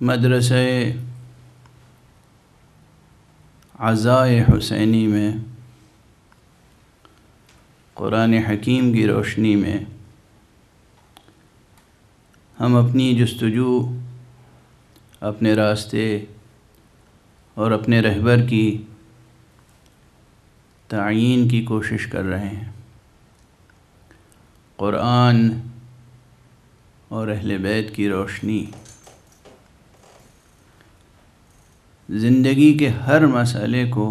मदरसे अज़ाए हुसैनी में, कुरान हकीम की रोशनी में, हम अपनी जस्तजू अपने रास्ते और अपने रहबर की तयन की कोशिश कर रहे हैं। क़ुरान और अहल बैत की रोशनी। ज़िंदगी के हर मसले को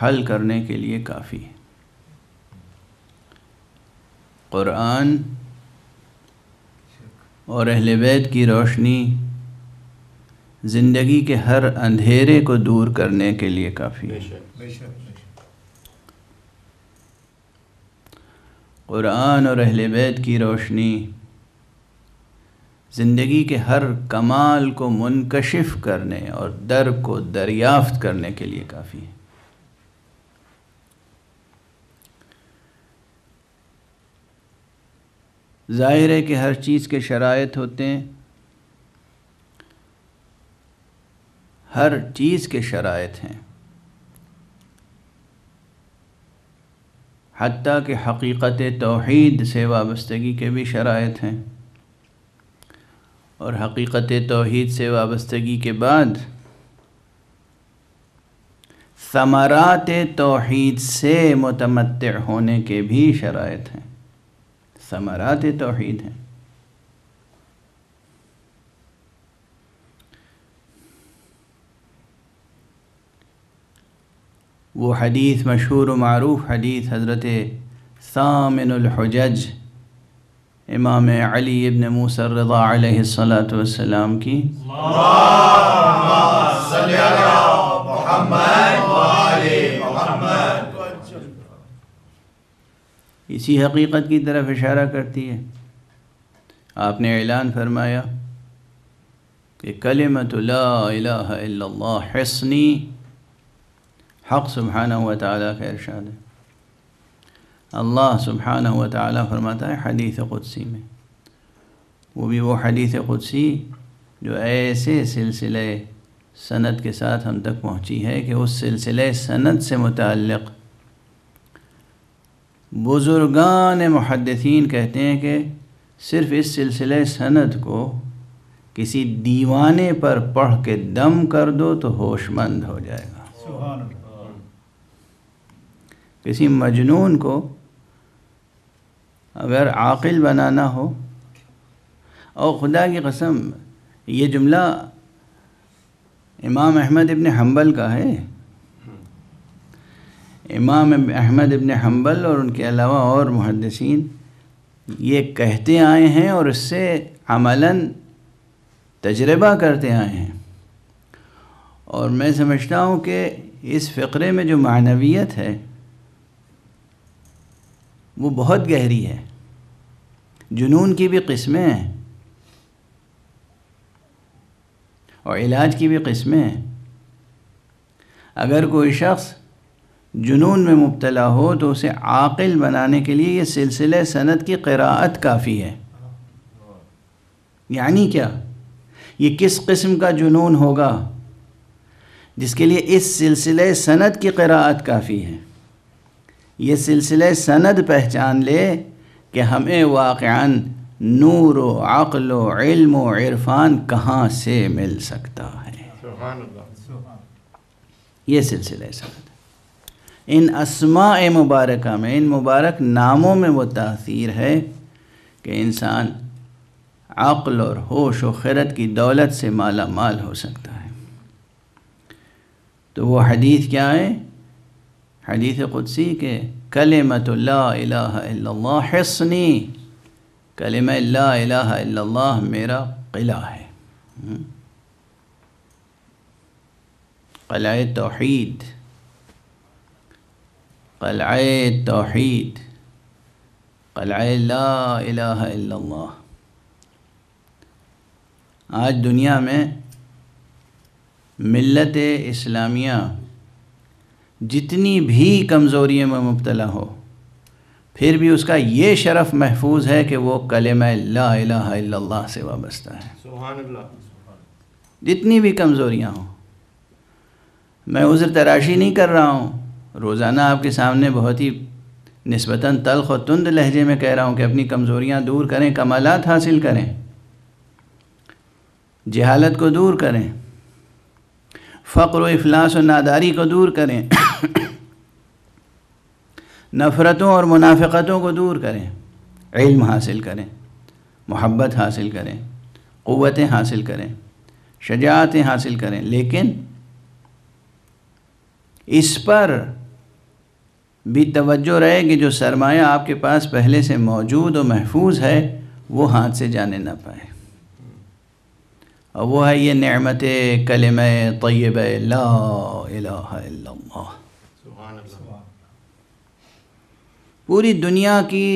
हल करने के लिए काफ़ी है। क़ुरान और अहल बैत की रोशनी ज़िंदगी के हर अंधेरे को दूर करने के लिए काफ़ी है। क़ुरान और अहल बैत की रोशनी ज़िंदगी के हर कमाल को मुनकशिफ करने और दर को दरियाफ्त करने के लिए काफ़ी है। ज़ाहिर है कि हर चीज़ के शराइत होते हैं। हर चीज़ के शराइत हैं। हती कि हकीकत तोहीद से वाबस्तगी के भी शराइत हैं। और हकीकत तोहीद से वाबस्तगी के बाद समरात तोहीद से मुतमत होने के भी शराइत हैं। समरात तोहीद हैं। वो हदीस मशहूर मरूफ हदीस हज़रत सामिनजज इमाम अली इबन मूसर रज़ा अलैहिस्सलाम की। इसी हकीकत की तरफ़ इशारा करती है। आपने ऐलान फरमाया कि कलिमत हक़ सुबहाना व ताला का इरशाद है। अल्लाह सुबहाना व ताला फरमाता है हदीस क़ुदसी में। वो भी वो हदीस क़ुदसी जो ऐसे सिलसिले सनद के साथ हम तक पहुँची है कि उस सिलसिले सनद से मुतक़ बुज़ुर्गान मुहदसिन कहते हैं कि सिर्फ़ इस सिलसिले सनद को किसी दीवाने पर पढ़ के दम कर दो तो होशमंद हो जाएगा। किसी मजनून को अगर आकिल बनाना हो, और खुदा की कसम, ये जुमला इमाम अहमद इब्न हम्बल का है। इमाम अहमद इब्न हम्बल और उनके अलावा और मुहदसिन ये कहते आए हैं और इससे अमलन, तजर्बा करते आए हैं। और मैं समझता हूँ कि इस फ़िक्रे में जो मानवियत है, वो बहुत गहरी है। जुनून की भी किस्में हैं। और इलाज की भी किस्में हैं। अगर कोई शख्स जुनून में मुब्तला हो तो उसे आकिल बनाने के लिए ये सिलसिले सनद की क़राअत काफ़ी है। यानी क्या? ये किस किस्म का जुनून होगा? जिसके लिए इस सिलसिले सनद की क़राअत काफ़ी है। ये सिलसिले सनद पहचान ले कि हमें वाक़ नूर व अक़ल इल्म व इरफान कहाँ से मिल सकता है? ये सिलसिला सनद इन असमा मुबारक में इन मुबारक नामों में वो तासीर है कि इंसान अक़ल और होश व खरत की दौलत से माला माल हो सकता है। तो वो हदीस क्या है? हदीस क़ुदसी के कलमत ला इलाहा इल्लल्लाह हसनी कलम ला इलाहा इल्लल्लाह मेरा किला है कलाए तोहीद कलाए तोहीद कलाए ला इलाहा इल्लल्लाह आज दुनिया में मिलत इस्लामिया जितनी भी कमज़ोरियों में मुबतला हो फिर भी उसका ये शरफ़ महफूज है कि वो कलम ला से वाबस्ता है। जितनी भी कमज़ोरियाँ हों। मैं उज़र तराशी नहीं कर रहा हूँ। रोज़ाना आपके सामने बहुत ही नस्बता तलख और तुंद लहजे में कह रहा हूँ कि अपनी कमज़ोरियाँ दूर करें कमालत हासिल करें जहालत को दूर करें फ़क्र अफलास और नादारी को दूर करें। नफ़रतों और मुनाफ़तों को दूर करें। इल्म हासिल करें, मोहब्बत हासिल करें क़वतें हासिल करें, शजातें हासिल करें, लेकिन इस पर भी तवज्जो रहे कि जो सरमाया आपके पास पहले से मौजूद और महफूज है, वो हाथ से जाने ना पाए। और वो है ये नमत कलम तय्यब ला पूरी दुनिया की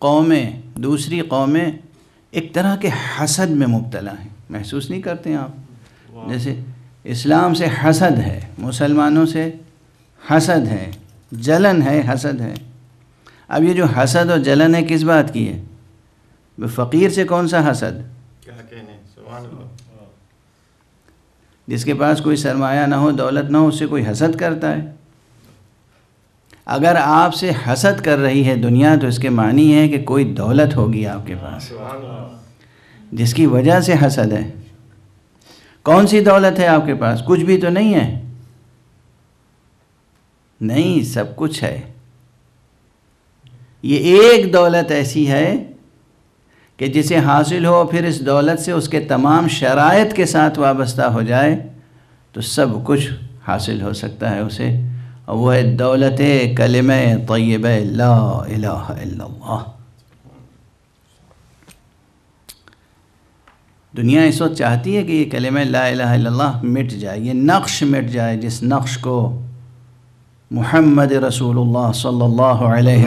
कौमें दूसरी कौमें एक तरह के हसद में मुबतला हैं। महसूस नहीं करते आप। जैसे इस्लाम से हसद है मुसलमानों से हसद है जलन है हसद है। अब ये जो हसद और जलन है किस बात की है? फ़कीर से कौन सा हसद? क्या कहने जिसके पास कोई सरमाया ना हो दौलत ना हो उससे कोई हसद करता है। अगर आपसे हसद कर रही है दुनिया तो इसके मानी है कि कोई दौलत होगी आपके पास। जिसकी वजह से हसद है। कौन सी दौलत है आपके पास? कुछ भी तो नहीं है। नहीं सब कुछ है। ये एक दौलत ऐसी है कि जिसे हासिल हो फिर इस दौलत से उसके तमाम शराइत के साथ वाबस्ता हो जाए तो सब कुछ हासिल हो सकता है उसे। वह दौलत कलम तय्यब ला दुनिया इस वक्त चाहती है कि ये कलम ला मिट जाए ये नक्श मिट जाए जिस नक्श को मोहम्मद रसूलुल्लाह सल्लल्लाहु अलैहि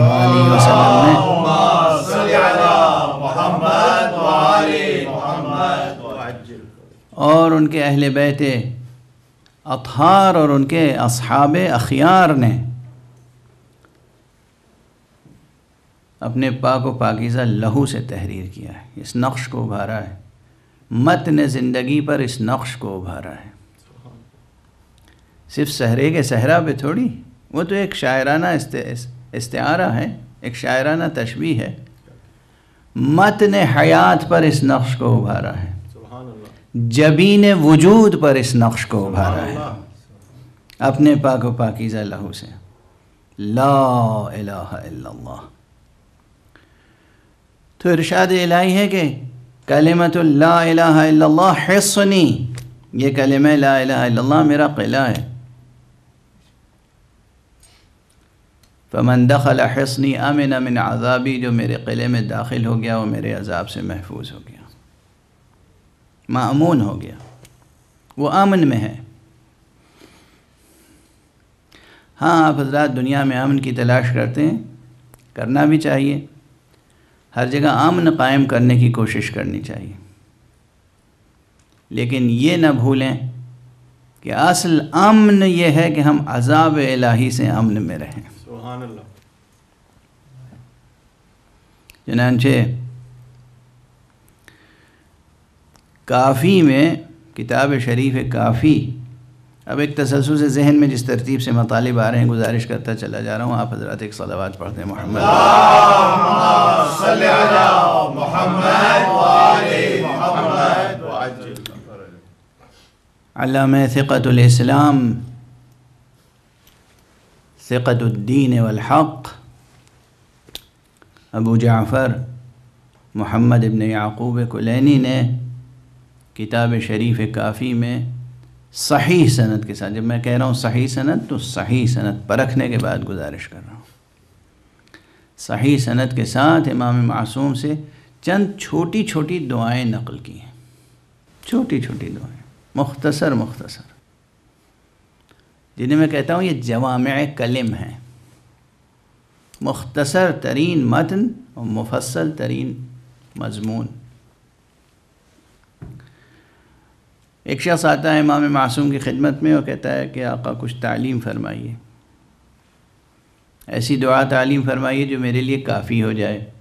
वसल्लम ने और उनके अहल बैत अतहार और उनके असहाब अखियार ने अपने पाक व पाकिज़ा लहू से तहरीर किया है। इस नक्श को उभारा है। मत ने ज़िंदगी पर इस नक्श को उभारा है। सिर्फ़ सहरे के सहरा पे थोड़ी, वो तो एक शायराना इस्तारा है, एक शायराना तशबी है। मत ने हयात पर इस नक्श को उभारा है। जबीन वजूद पर इस नक्श को उभारा है। अपने पाक पाकिज़ा लहू से। ला इल्लल्लाह। तो इरशाद इलाही है कि कलिमत ला इल्लल्लाह हिस्नी ये कलिम ला इल्लल्लाह मेरा किला है। फमन दखल हसनी अमिन अमिन आज़ाबी जो मेरे किले में दाखिल हो गया, वो मेरे अजाब से महफूज हो गया। मामून हो गया। वो अमन में है। हाँ आप हजरात दुनिया में अमन की तलाश करते हैं करना भी चाहिए। हर जगह अमन कायम करने की कोशिश करनी चाहिए। लेकिन ये ना भूलें कि असल अमन ये है कि हम अजाब इलाही से अमन में रहें। चनानचे काफ़ी में, किताब शरीफ काफ़ी। अब एक तसलसल से जहन में जिस तरतीब से मतालिब आ रहे हैं, गुजारिश करता चला जा रहा हूँ। आप हज़रत एक सलावात पढ़ते मोहम्मद। फ़िक़तुलइस्लाम फ़िक़तुद्दीन वलहक़। अबू जाफ़र, मोहम्मद इबन याक़ूब कुलैनी ने किताब शरीफ काफ़ी में सही सनत के साथ, जब मैं कह रहा हूँ सही सनत तो सही सनत परखने के बाद गुजारिश कर रहा हूँ। सही सनत के साथ इमाम मासूम से चंद छोटी छोटी दुआएँ नकल की हैं। छोटी छोटी दुआएँ, मुख्तसर मुख्तसर। जिन्हें मैं कहता हूँ, ये जवाम कलम हैं। मुख्तसर तरीन मतन और मुफसल तरीन मजमून। एक शख्स आता है इमाम मासूम की खिदमत में और कहता है कि आका कुछ तालीम फरमाइए। ऐसी दुआ तालीम फरमाइए जो मेरे लिए काफ़ी हो जाए।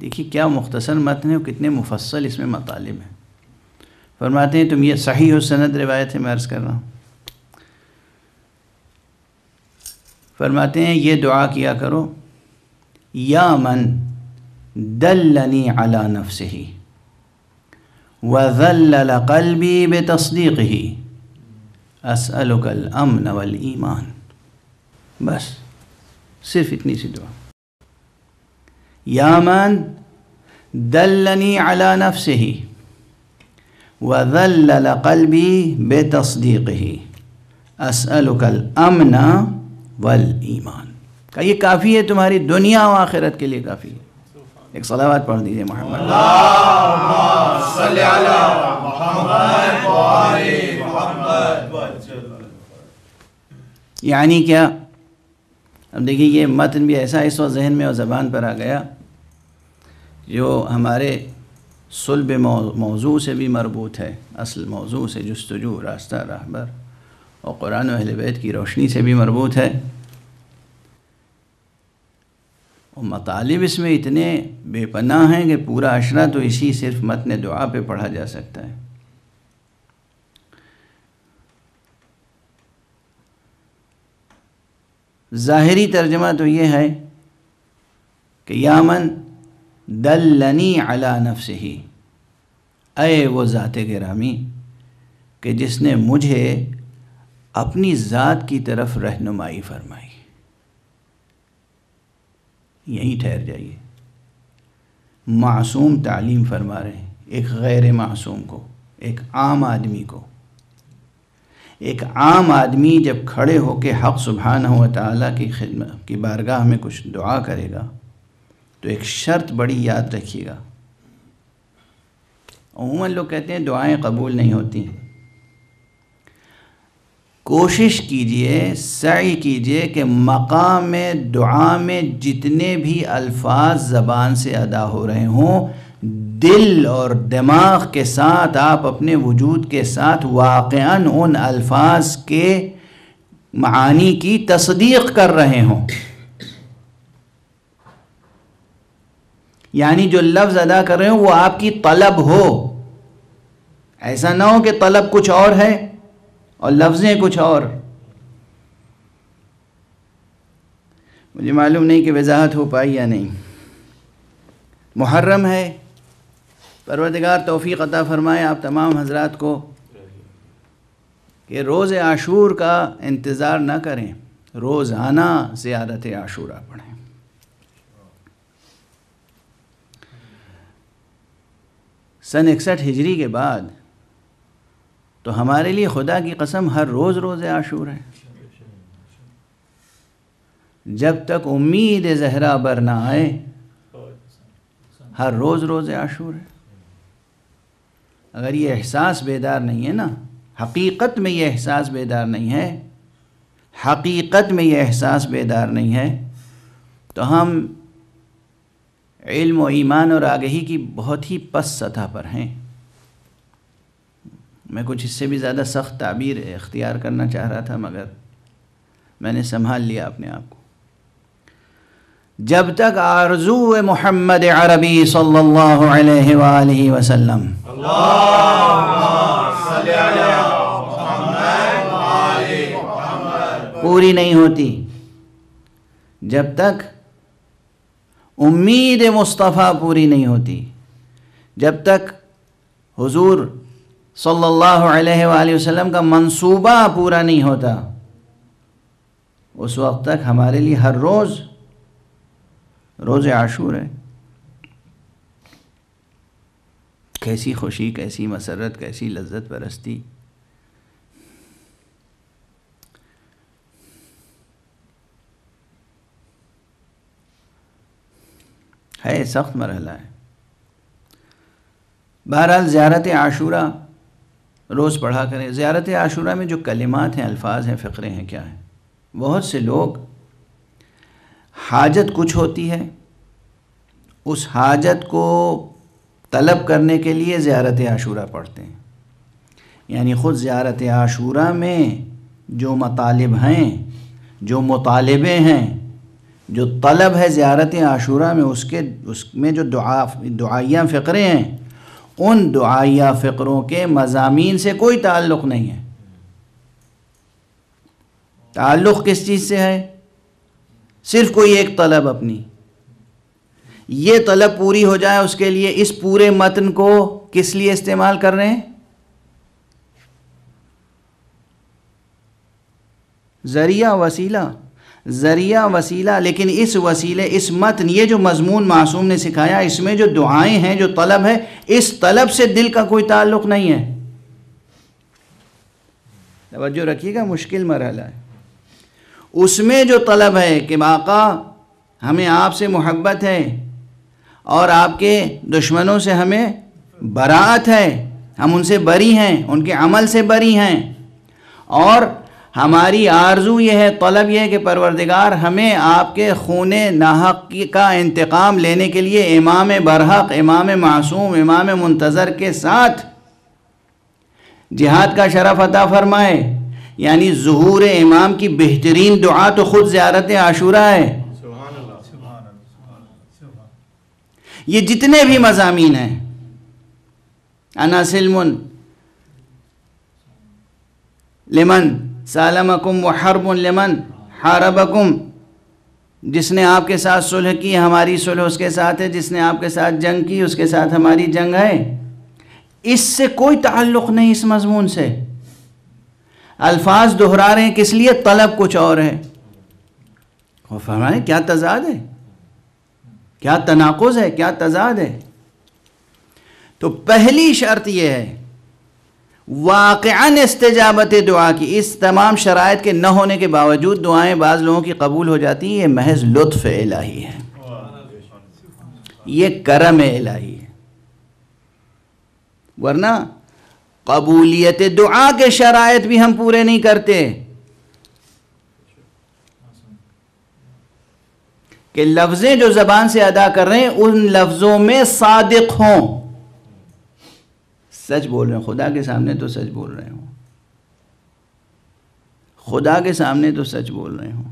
देखिए, क्या मुख्तसर मतन है और कितने मुफसल इसमें मतालिब हैं। फरमाते हैं, तुम ये सही हो, सनद रिवायत है, मैं अर्ज़ कर रहा हूँ। फरमाते हैं, ये दुआ किया करो, या मन दल्लनी अला नफ्स ही वज़ल्ल कल्बी बे तस्दीक ही असअलुकल अमन वल ईमान बस सिर्फ़ इतनी सी दुआ यामन दल्लनी अला नफ्स ही वज़ल्ल कल्बी बे तस्दीक ही असअलुकल अमन वल ईमान का ये काफ़ी है तुम्हारी दुनिया और आखिरत के लिए काफ़ी है एक सलावात पढ़ दीजिए मोहम्मद। यानी क्या? अब देखिए, ये मतन भी ऐसा इस वक्त जहन में और ज़बान पर आ गया जो हमारे सुलब मौजू से भी मरबूत है, असल मौजू से, जस्तजू, रास्ता रहबर और कुरान अहल की रोशनी से भी मरबूत है। और मतालिब इसमें इतने बेपनाह हैं कि पूरा अशरा तो इसी सिर्फ़ मतन दुआ पे पढ़ा जा सकता है। ज़ाहरी तर्जमा तो ये है कि यामन दल्लनी अला नफ्स ही अय वो ज़ात गिरामी, कि जिसने मुझे अपनी ज़ात की तरफ़ रहनुमाई फरमाई। यहीं ठहर जाइए। मासूम तालीम फरमा रहे हैं, एक गैर मासूम को, एक आम आदमी को। एक आम आदमी जब खड़े होकर हक़ सुबहान व ताली की खिदमत, की बारगाह में कुछ दुआ करेगा तो एक शर्त बड़ी याद रखिएगा। अमूमन लोग कहते हैं, दुआएँ कबूल नहीं होती कोशिश कीजिए, सही कीजिए कि मकाम दुआ में जितने भी अल्फाज ज़बान से अदा हो रहे हों, दिल और दिमाग के साथ, आप अपने वजूद के साथ वाक़ उन अल्फाज के मानी की तस्दीक कर रहे हों। यानी जो लफ्ज़ अदा कर रहे हो, वो आपकी तलब हो। ऐसा ना हो कि तलब कुछ और है। और लफ्ज़ें कुछ और। मुझे मालूम नहीं कि वजाहत हो पाई या नहीं। मुहर्रम है। परवरदिगार तोफ़ी अता फ़रमाए, आप तमाम हजरात को कि रोज़ आशूर का इंतज़ार न करें। रोज़ाना ज़ियारत आशूरा पढ़ें। सन इकसठ हिजरी के बाद तो हमारे लिए खुदा की कसम हर रोज़ रोज़ आशूर है। जब तक उम्मीद जहरा बर ना आए, हर रोज़ रोज़ आशूर है। अगर ये एहसास बेदार नहीं है ना, हकीकत में ये एहसास बेदार नहीं है, हकीकत में ये एहसास बेदार नहीं है तो हम इल्म ईमान और आगही की बहुत ही पस सतह पर हैं। मैं कुछ इससे भी ज़्यादा सख्त ताबीर इख्तियार करना चाह रहा था, मगर मैंने संभाल लिया अपने आप को। जब तक आरज़ू मोहम्मद अरबी सल्लल्लाहु अलैहि वसल्लम। पूरी नहीं होती। जब तक उम्मीद मुस्तफ़ा पूरी नहीं होती। जब तक हुजूर सल्लल्लाहु अलैहि वसल्लम का मंसूबा पूरा नहीं होता। उस वक्त तक हमारे लिए हर रोज़ रोज़ आशूर है। कैसी खुशी, कैसी मसरत, कैसी लज्जत परस्ती है, सख्त मरहला है। बहरहाल, ज़्यारत आशूरा रोज़ पढ़ा करें। ज़्यारत आशूरा में जो कलिमात हैं, अल्फाज हैं, फ़िक्रे हैं, क्या हैं? बहुत से लोग हाजत कुछ होती है, उस हाजत को तलब करने के लिए ज़्यारत आशूरा पढ़ते हैं। यानी ख़ुद ज़्यारत आशूरा में जो मतालब हैं, जो मुतालबे हैं, जो तलब है ज़्यारत आशूरा में, उसके, उसमें जो दुआ दुआया फ़िक्रे हैं उन दुआया फ़िक्रों के मजामी से कोई ताल्लुक़ नहीं है। ताल्लुक़ किस चीज़ से है? सिर्फ़ कोई एक तलब अपनी। ये तलब पूरी हो जाए उसके लिए इस पूरे मतन को किस लिए इस्तेमाल कर रहे हैं? ज़रिया, वसीला। ज़रिया, वसीला, लेकिन इस वसीले, इस मतन ये जो मजमून मासूम ने सिखाया, इसमें जो दुआएँ हैं, जो तलब है, इस तलब से दिल का कोई ताल्लुक़ नहीं है। तवज्जो रखिएगा, मुश्किल मरहला है। उसमें जो तलब है कि बाका हमें आपसे मोहब्बत है, और आपके दुश्मनों से हमें बरात है, हम उनसे बरी हैं, उनके अमल से बरी हैं, और हमारी आरज़ू यह है तलब यह है कि परवरदिगार हमें आपके खून नाहक का इंतकाम लेने के लिए इमाम बरहक इमाम मासूम इमाम मुंतज़र के साथ जिहाद का शरफ अता फरमाए। यानी जहूर इमाम की बेहतरीन दुआ तो ख़ुद ज़्यारत आशूरा है। ये जितने भी मजामी हैं अनासिलमन लेमन सालमकुम व हरबुन लेमन, हारबकुम। जिसने आपके साथ सुलह की, हमारी सुलह उसके साथ है। जिसने आपके साथ जंग की, उसके साथ हमारी जंग है। इससे कोई ताल्लुक़ नहीं इस मजमून से। अल्फाज दोहरा रहे हैं, किस लिए? तलब कुछ और है। वो फरमाए, क्या तजाद है? क्या तनाकुज़ है? क्या तजाद है? तो पहली शर्त यह है वाक़ान इस्तजाबत दुआ की। इस तमाम शरात के न होने के बावजूद दुआएँ बाज़ लोगों की कबूल हो जाती हैं। ये महज लुत्फ़ इलाही है। ये करम इलाही है। वरना कबूलियत दुआ के शरात भी हम पूरे नहीं करते। कि लफ्ज़ें जो ज़बान से अदा कर रहे हैं, उन लफ्ज़ों में सादिक हों। सच बोल रहे हैं। खुदा के सामने तो सच बोल रहे हो। खुदा के सामने तो सच बोल रहे हो।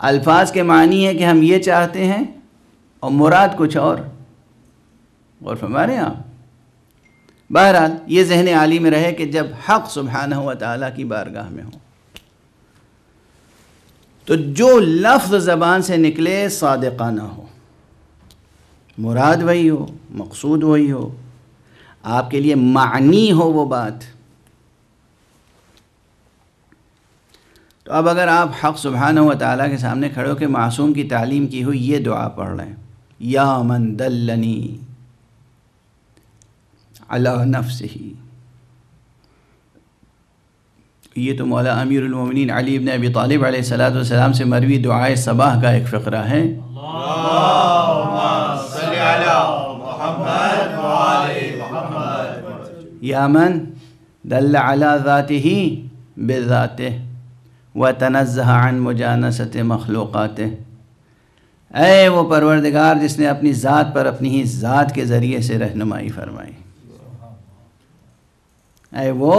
अल्फाज के मानी है कि हम ये चाहते हैं और मुराद कुछ और। और फरमा रहे आप, बहरहाल ये जहन आली में रहे कि जब हक़ सुबहान व ताली की बारगाह में हो। तो जो लफ्ज़ ज़बान से निकले सादकाना हो। मुराद वही हो, मकसूद वही हो आपके लिए मानी हो वो बात। तो अब अगर आप हक़ सुबहान व ताली के सामने खड़े हो के मासूम की तालीम की हुई ये दुआ पढ़ रहे हैं या मन दल्लनी अला नफ्स ही ये तो मौला अमीरमिन अली इबन अबी तालिब सलाम से मरवी दुआए सबाह का एक फ़करा है। यामन दल अला ज़ात बेज़ात व तनज़ान मुजानसत मखलूक़ात ऐ वो परवरदिगार जिसने अपनी ज़ात पर अपनी ही ज़ात के ज़रिए से रहनुमाई फरमाई ऐ वो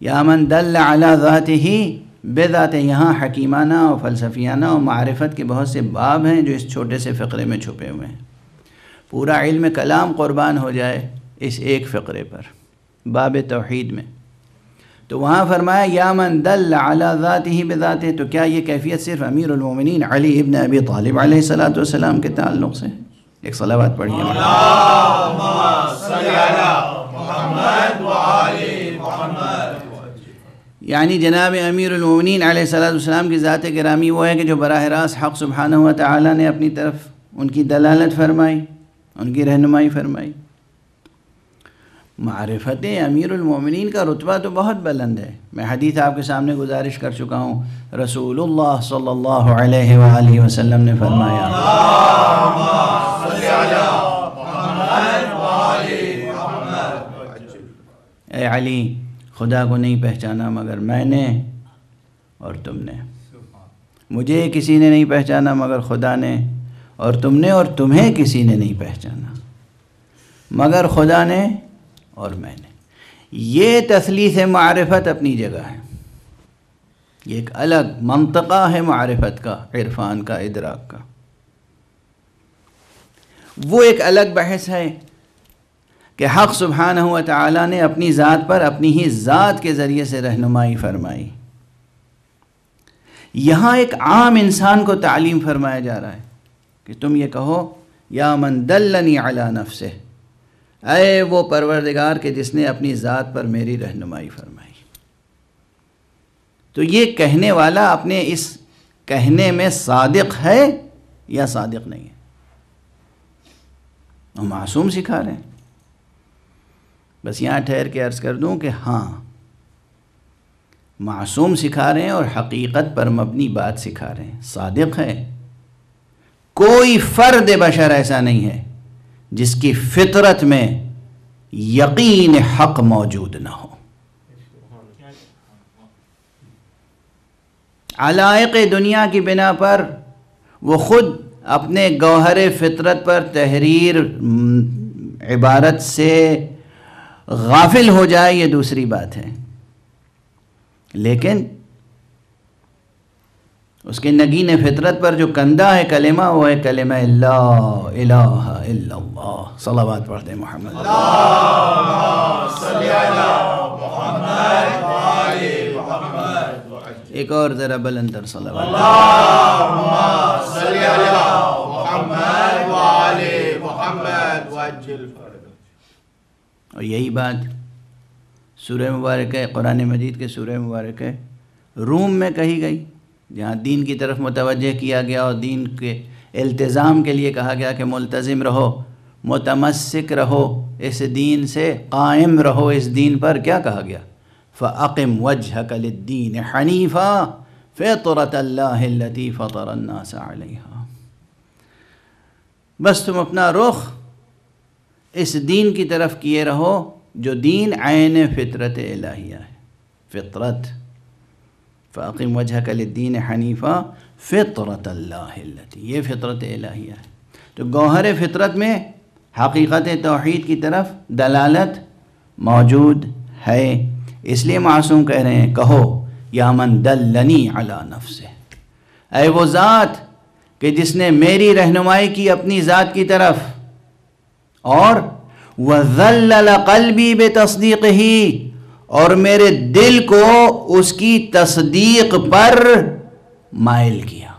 यामन दल अला ज़ात ही बेदात यहाँ हकीमाना और फ़लसफ़ियाना और मारफत के बहुत से बाब हैं जो इस छोटे से फ़क़रे में छुपे हुए हैं पूरा इल्म कलाम क़ुरबान हो जाए इस एक फ़क़रे पर बाब तोहीद में। तो वहाँ फरमाया यामन दल अला ज़ात ही बेदात तो क्या ये कैफियत सिर्फ़ अमीरमिन अली इबन अबी तालिब सलाम के ताल्लुक़ से? एक सलावात पढ़िए। यानी जनाब अमीरमिन सलाम की ज़ात गिरामी वो है कि जो बरह रास्त हक़ सुबहान व ताली ने अपनी तरफ़ उनकी दलालत फरमाई, उनकी रहनुमाई फरमाई। मारफत अमीर अमीरमिन का रुतबा तो बहुत बुलंद है। मैं हदीत आपके सामने गुजारिश कर चुका हूँ। रसूल अलैहि वसल्लम ने फरमाया अली, खुदा को नहीं पहचाना मगर मैंने और तुमने। मुझे किसी ने नहीं पहचाना मगर खुदा ने और तुमने और तुम्हें किसी ने नहीं पहचाना। मगर खुदा ने और मैंने। ये तसलीस मारफत अपनी जगह है। ये एक अलग मंतका है मारफत का, इरफान का, इदराक का। वो एक अलग बहस है कि हक़ सुबहान हुआ ताली ने अपनी ज़ात पर अपनी ही ज़ात के ज़रिए से रहनुमाई फरमाई। यहाँ एक आम इंसान को तालीम फरमाया जा रहा है कि तुम ये कहो, या मन दल्लनी अला नफ्से अय वो परवरदिगार के जिसने अपनी ज़ात पर मेरी रहनुमाई फरमाई। तो ये कहने वाला अपने इस कहने में सादिक है या सादिक नहीं है? और मासूम सिखा रहे हैं। बस यहाँ ठहर के अर्ज़ कर दूँ कि हाँ मासूम सिखा रहे हैं और हकीकत पर मबनी बात सिखा रहे हैं। सादिक है। कोई फ़र्द बशर ऐसा नहीं है। जिसकी फितरत में यकीन हक मौजूद ना हो। अलायक दुनिया की बिना पर वो ख़ुद अपने गौहर फितरत पर तहरीर, इबारत से गाफिल हो जाए, ये दूसरी बात है। लेकिन उसके नगीन फितरत पर जो कंधा है कलेमा वो है कलेमा सलावात पढ़ते मोहम्मद। एक और ज़रा बलंदर सलावात। और यही बात सूर्य मुबारक है कुरान मजीद के सूर्य मुबारक है रूम में कही गई। जहाँ दीन की तरफ़ मुतवजह किया गया और दीन के अल्तज़ाम के लिए कहा गया कि मुलतज़िम रहो मुतमसिक रहो, इस दीन से कायम रहो, इस दीन पर क्या कहा गया? फ़ाक़िम वजह कलद्दीन हनीफ़ा फ़तरत अल्लाती फ़तरन्नास बस तुम अपना रुख इस दीन की तरफ़ किए रहो, जो दीन आयन फ़ितरत इलाहिया है। फ़ितरत। फ़ाक़िम वजह कलद्दीन हनीफ़ा फ़ितरत ये फ़ितरत इलाहिया है। तो गौहर फ़ितरत में हकीकत तोहद की तरफ़ दलालत मौजूद है। इसलिए मासूम कह रहे हैं, कहो, या मन दल्लनी अला नफ्से। ऐ वो ज़ात कि जिसने मेरी रहनुमाई की अपनी ज़ात की तरफ़, और वजल्ल कल्बी बे तस्दीक ही और मेरे दिल को उसकी तस्दीक पर मायल किया।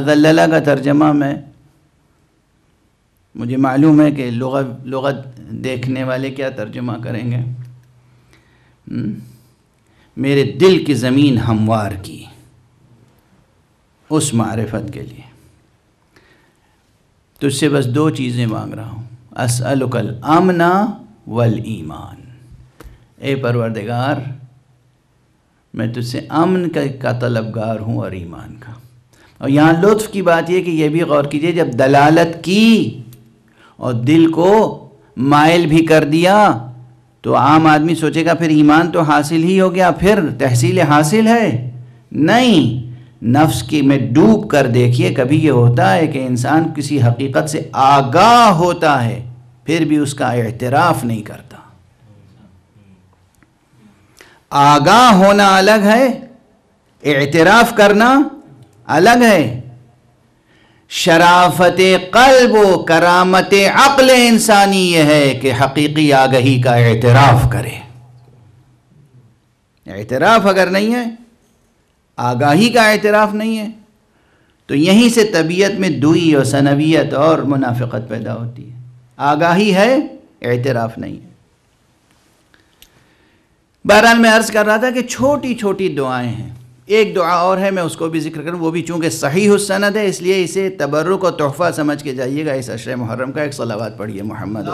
जल्ला का तर्जमा में, मुझे मालूम है कि लगत लगत देखने वाले क्या तर्जमा करेंगे। हम्म? मेरे दिल की ज़मीन हमवार की, उस मारफत के लिए। तुझसे बस दो चीज़ें मांग रहा हूँ, असअलुकल अमना वल ईमान। ए परवरदिगार मैं तुझसे अमन का, का तलबगार हूँ और ईमान का। और यहाँ लुत्फ़ की बात यह कि यह भी गौर कीजिए जब दलालत की और दिल को माइल भी कर दिया तो आम आदमी सोचेगा फिर ईमान तो हासिल ही हो गया फिर तहसील हासिल है। नहीं नफ्स की में डूब कर देखिए कभी ये होता है कि इंसान किसी हकीकत से आगाह होता है फिर भी उसका एतराफ़ नहीं करता। आगाह होना अलग है एतराफ़ करना अलग है। शराफत कल्ब करामत अक्ल इंसानी यह है कि हकीकी आगही का एतराफ़ करे। एतराफ़ अगर नहीं है, आगाही का एतराफ़ नहीं है तो यहीं से तबीयत में दुई और सनवियत और मुनाफ़त पैदा होती है। आगाही है एतराफ़ नहीं है। बहरहाल मैं अर्ज़ कर रहा था कि छोटी छोटी दुआएँ हैं। एक दुआ और है, मैं उसको भी ज़िक्र करूँ, वो भी चूँकि सही हुसनद है, इसलिए इसे तबर्रुक और तोहफ़ा समझ के जाइएगा इस अशर मुहर्रम का। एक सलावात पढ़िए, मोहम्मद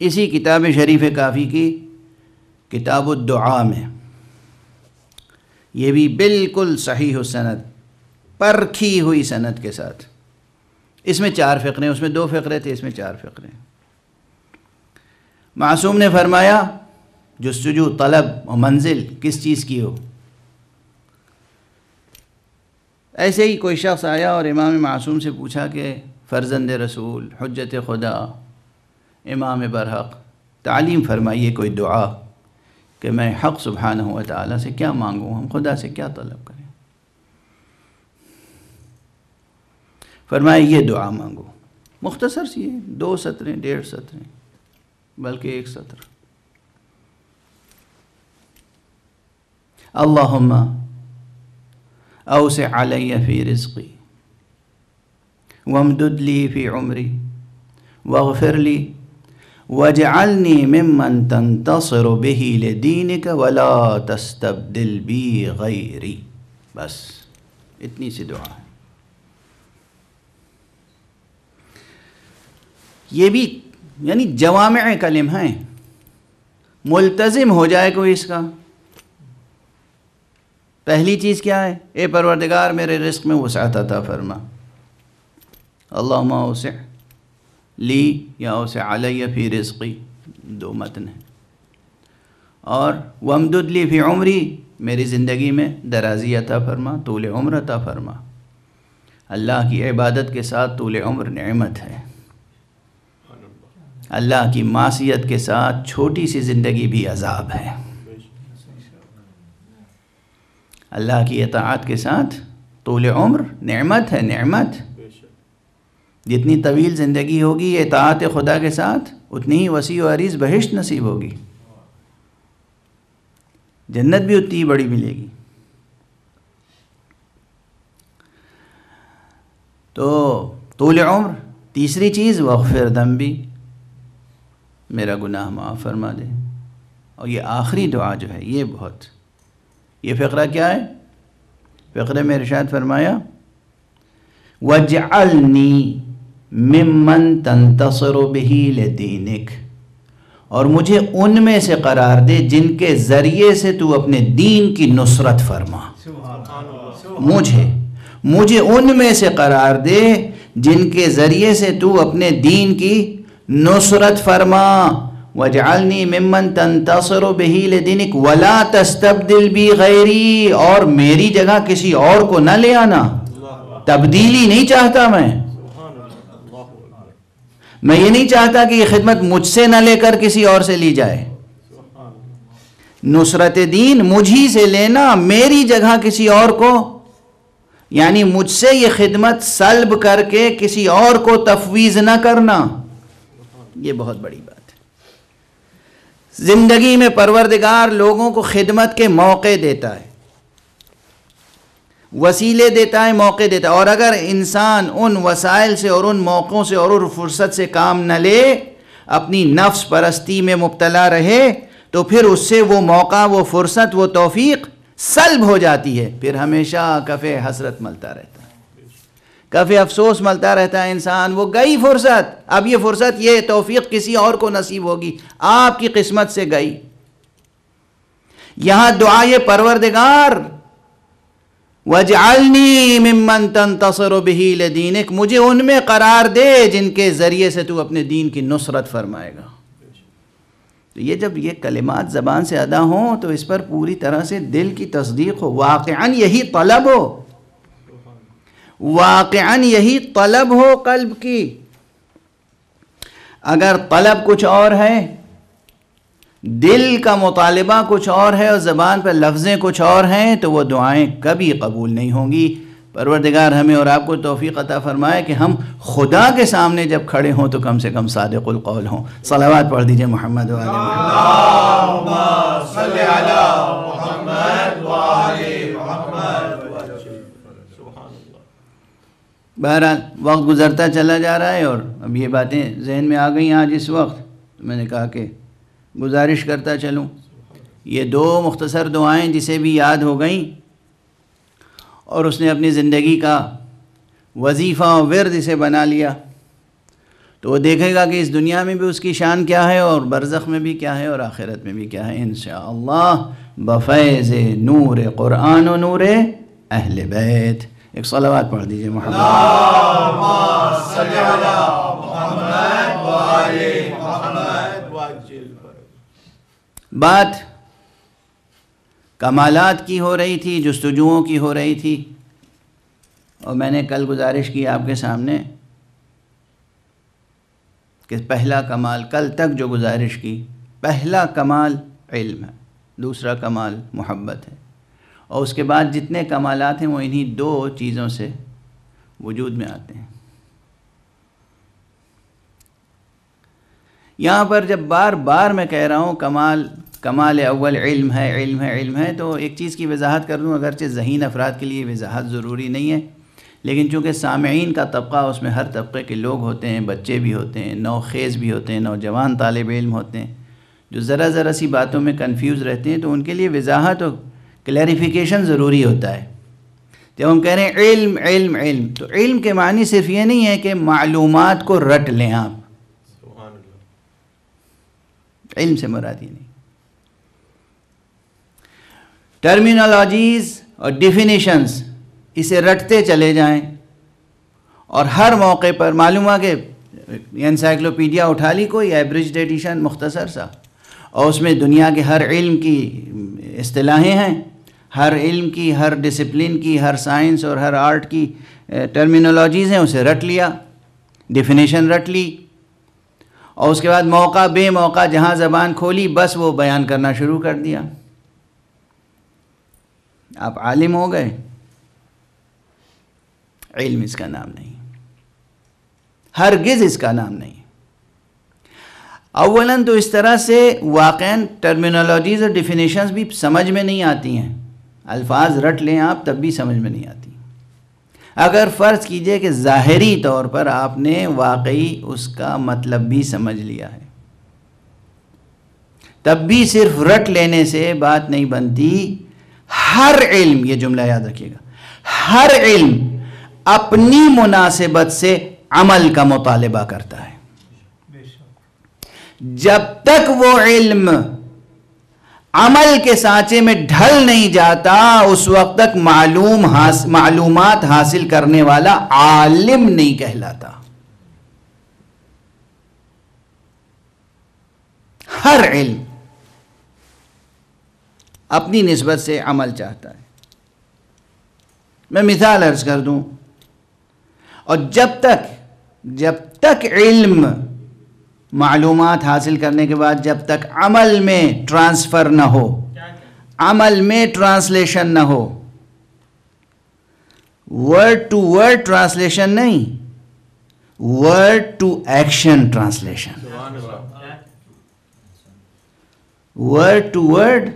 इसी किताब शरीफ काफ़ी की किताब दुआ में। ये भी बिल्कुल सही हो सनद, परखी हुई सनद के साथ। इसमें चार फ़िक्रे, उसमें दो फ़िक्रे थे, इसमें चार फ़िक्रे। मासूम ने फरमाया, जस्तजू तलब और मंजिल, किस चीज़ की हो? ऐसे ही कोई शख्स आया और इमाम मासूम से पूछा कि, फ़र्जंद रसूल हजत खुदा, इमाम बरहक, तालीम फरमाइए कोई दुआ कि मैं हक़ सुबहान हुआ ताली से क्या मांगूँ, हम खुदा से क्या तलब करें? फरमाए ये दुआ मांगो मुख्तसर सी है दो सतरें डेढ़ सतरें बल्कि एक सत्र अल्लाहुम्मा अवस अलैया फ़ी रिज़्क़ी वमदुद ली फ़ी उम्री वगफिर ली वजअलनी मिम्मन तंतसिर बिही लिदीनिक वला तस्तब्दिल बी गैरी बस इतनी सी दुआ है ये भी, यानी जवाम कलम हैं। मुलतज़िम हो जाए कोई इसका। पहली चीज़ क्या है? ए परवरदिगार, मेरे रिस्क में वसात अता फरमा। अल्लाह उसे ली या उसे आलिया फ़ी रिज़्क़ी, दो मतन है। और वमदुदली फ़ी उम्री, मेरी ज़िंदगी में दराजी अता फरमा, तूल उम्र अता फरमा। अल्लाह की इबादत के साथ तूल उम्र नेमत है। अल्लाह की मासीत के साथ छोटी सी ज़िंदगी भी अजाब है। अल्लाह की अतात के साथ तोल उम्र, नमत है नमत। जितनी तवील ज़िंदगी होगी अतात खुदा के साथ, उतनी ही वसी अरीज़ बहिश्त नसीब होगी। जन्नत भी उतनी ही बड़ी मिलेगी। तो तोल उम्र, तीसरी चीज़ वफ़िर दम भी मेरा गुनाह माफ़ फरमा दे। और ये आखिरी दुआ जो है ये बहुत ये फ़िक्रा क्या है? फ़िक्रे में इरशाद फरमाया वजअलनी मिम्मन तंतसर बही दीनिक और मुझे उनमें से करार दे जिनके ज़रिए से तू अपने दीन की नुसरत फरमा। मुझे मुझे उनमें से करार दे जिनके ज़रिए से तू अपने दीन की नुसरत फरमा वजालनी मिम्मन तंतसर बहील दिनिक वला तस्तब्दिल भी गैरी, और मेरी जगह किसी और को न ले आना। तब्दीली नहीं चाहता मैं। मैं ये नहीं चाहता कि ये खिदमत मुझसे ना लेकर किसी और से ली जाए। नुसरत दीन मुझी से लेना, मेरी जगह किसी और को। यानी मुझसे ये खिदमत सल्ब करके किसी और को तफवीज़ ना करना। ये बहुत बड़ी बात है। ज़िंदगी में परवरदिगार लोगों को खिदमत के मौके देता है। वसीले देता है, मौके देता है। और अगर इंसान उन वसाइल से और उन मौक़ों से और उन फुर्सत से काम न ले, अपनी नफ्स परस्ती में मुबतला रहे तो फिर उससे वो मौका, वो फुर्सत, वो तौफीक सल्ब हो जाती है। फिर हमेशा कफ़े हसरत मलता रहता है। कफ़े अफसोस मलता रहता है इंसान, वो गई फुर्सत। अब ये फुर्सत, ये तौफीक किसी और को नसीब होगी। आपकी किस्मत से गई। यहाँ दुआ ये परवरदिगार वजालनी मिमन तन तसर बहील दीनिक मुझे उनमें करार दे जिनके ज़रिए से तू अपने दीन की नुसरत फरमाएगा। तो ये जब ये कलिमात ज़बान से अदा हों तो इस पर पूरी तरह से दिल की तस्दीक हो वाक़ान यही तलब हो। वाक़ान यही तलब हो कल्ब की। अगर तलब कुछ और है, दिल का मुतालबा कुछ और है और ज़बान पर लफ्ज़ें कुछ और हैं तो वह दुआएँ कभी कबूल नहीं होंगी। परवरदिगार हमें और आपको तोफ़ी अता फ़रमाए कि हम खुदा के सामने जब खड़े हों तो कम से कम सादकुल कौल हों। सलावात पढ़ दीजिए मोहम्मद बहरहाल, वक्त गुज़रता चला जा रहा है और अब ये बातें जहन में आ गई आज इस वक्त। तो मैंने कहा कि गुजारिश करता चलूँ। ये दो मुख्तसर दुआएँ जिसे भी याद हो गई और उसने अपनी ज़िंदगी का वजीफ़ा और विरद इसे बना लिया तो वो देखेगा कि इस दुनिया में भी उसकी शान क्या है और बरज़ख में भी क्या है और आखिरत में भी क्या है। इन बफ़ैज़ नूर क़ुरान नूर अहल बैत। एक सलावात पढ़ दीजिए, मोहम्मद। बात कमालात की हो रही थी, जस्तजुओं की हो रही थी, और मैंने कल गुजारिश की आपके सामने कि पहला कमाल कल तक जो गुजारिश की, पहला कमाल इल्म है, दूसरा कमाल मोहब्बत है। और उसके बाद जितने कमालात हैं वो इन्हीं दो चीज़ों से वजूद में आते हैं। यहाँ पर जब बार बार मैं कह रहा हूँ, कमाल कमाल अव्वल इल्म है इल्म है इल्म है तो एक चीज़ की वजाहत कर दूँ, अगरचे जहीन अफराद के लिए वजाहत ज़रूरी नहीं है। लेकिन चूँकि सामीन का तबका, उसमें हर तबके के लोग होते हैं, बच्चे भी होते हैं, नौखेज़ भी होते हैं, नौजवान तालब इल्म होते हैं, जो ज़रा ज़रा सी बातों में कन्फ्यूज़ रहते हैं तो उनके लिए वजाहत और क्लैरिफिकेशन ज़रूरी होता है। जब हम कह रहे हैं इल्म इल्म इल्म तो इल्म के मानी सिर्फ़ ये नहीं है कि मालूम को रट लें आप। इल्म से मुराद ही नहीं। टर्मिनोलॉजीज़ और डिफिनीशंस इसे रटते चले जाएँ और हर मौके पर मालूम है कि एनसाइक्लोपीडिया उठा ली कोई एवरेज एडिशन मुख्तसर सा। और उसमें दुनिया के हर इल्म की असलाहें हैं। हर इल्म की, हर डिसिप्लिन की, हर साइंस और हर आर्ट की टर्मिनोलॉजीज़ हैं, उसे रट लिया डिफिनेशन रट ली, और उसके बाद मौका बे मौका जहाँ ज़बान खोली, बस वो बयान करना शुरू कर दिया। आप आलिम हो गए। इल्म इसका नाम नहीं। हरगिज़ इसका नाम नहीं। अवला तो इस तरह से वाक़ टर्मिनोलॉजीज़ और डिफिनेशंस भी समझ में नहीं आती हैं। अल्फाज रट लें आप, तब भी समझ में नहीं आती। अगर फ़र्ज़ कीजिए कि ज़ाहरी तौर पर आपने वाकई उसका मतलब भी समझ लिया है। तब भी सिर्फ़ रट लेने से बात नहीं बनती। हर इल्म, ये जुमला याद रखिएगा, हर इल्म अपनी मुनासिबत से अमल का मुतालबा करता है। जब तक वो इल्म अमल के सांचे में ढल नहीं जाता उस वक्त तक मालूम हास, मालूमात हासिल करने वाला आलिम नहीं कहलाता। हर इल्म अपनी नस्बत से अमल चाहता है। मैं मिसाल अर्ज़ कर दूँ और जब तक जब तक इल्म मालूम हासिल करने के बाद जब तक अमल में ट्रांसफ़र ना हो, अमल में ट्रांसलेशन ना हो वर्ड टू वर्ड ट्रांसलेशन नहीं word to action translation word to word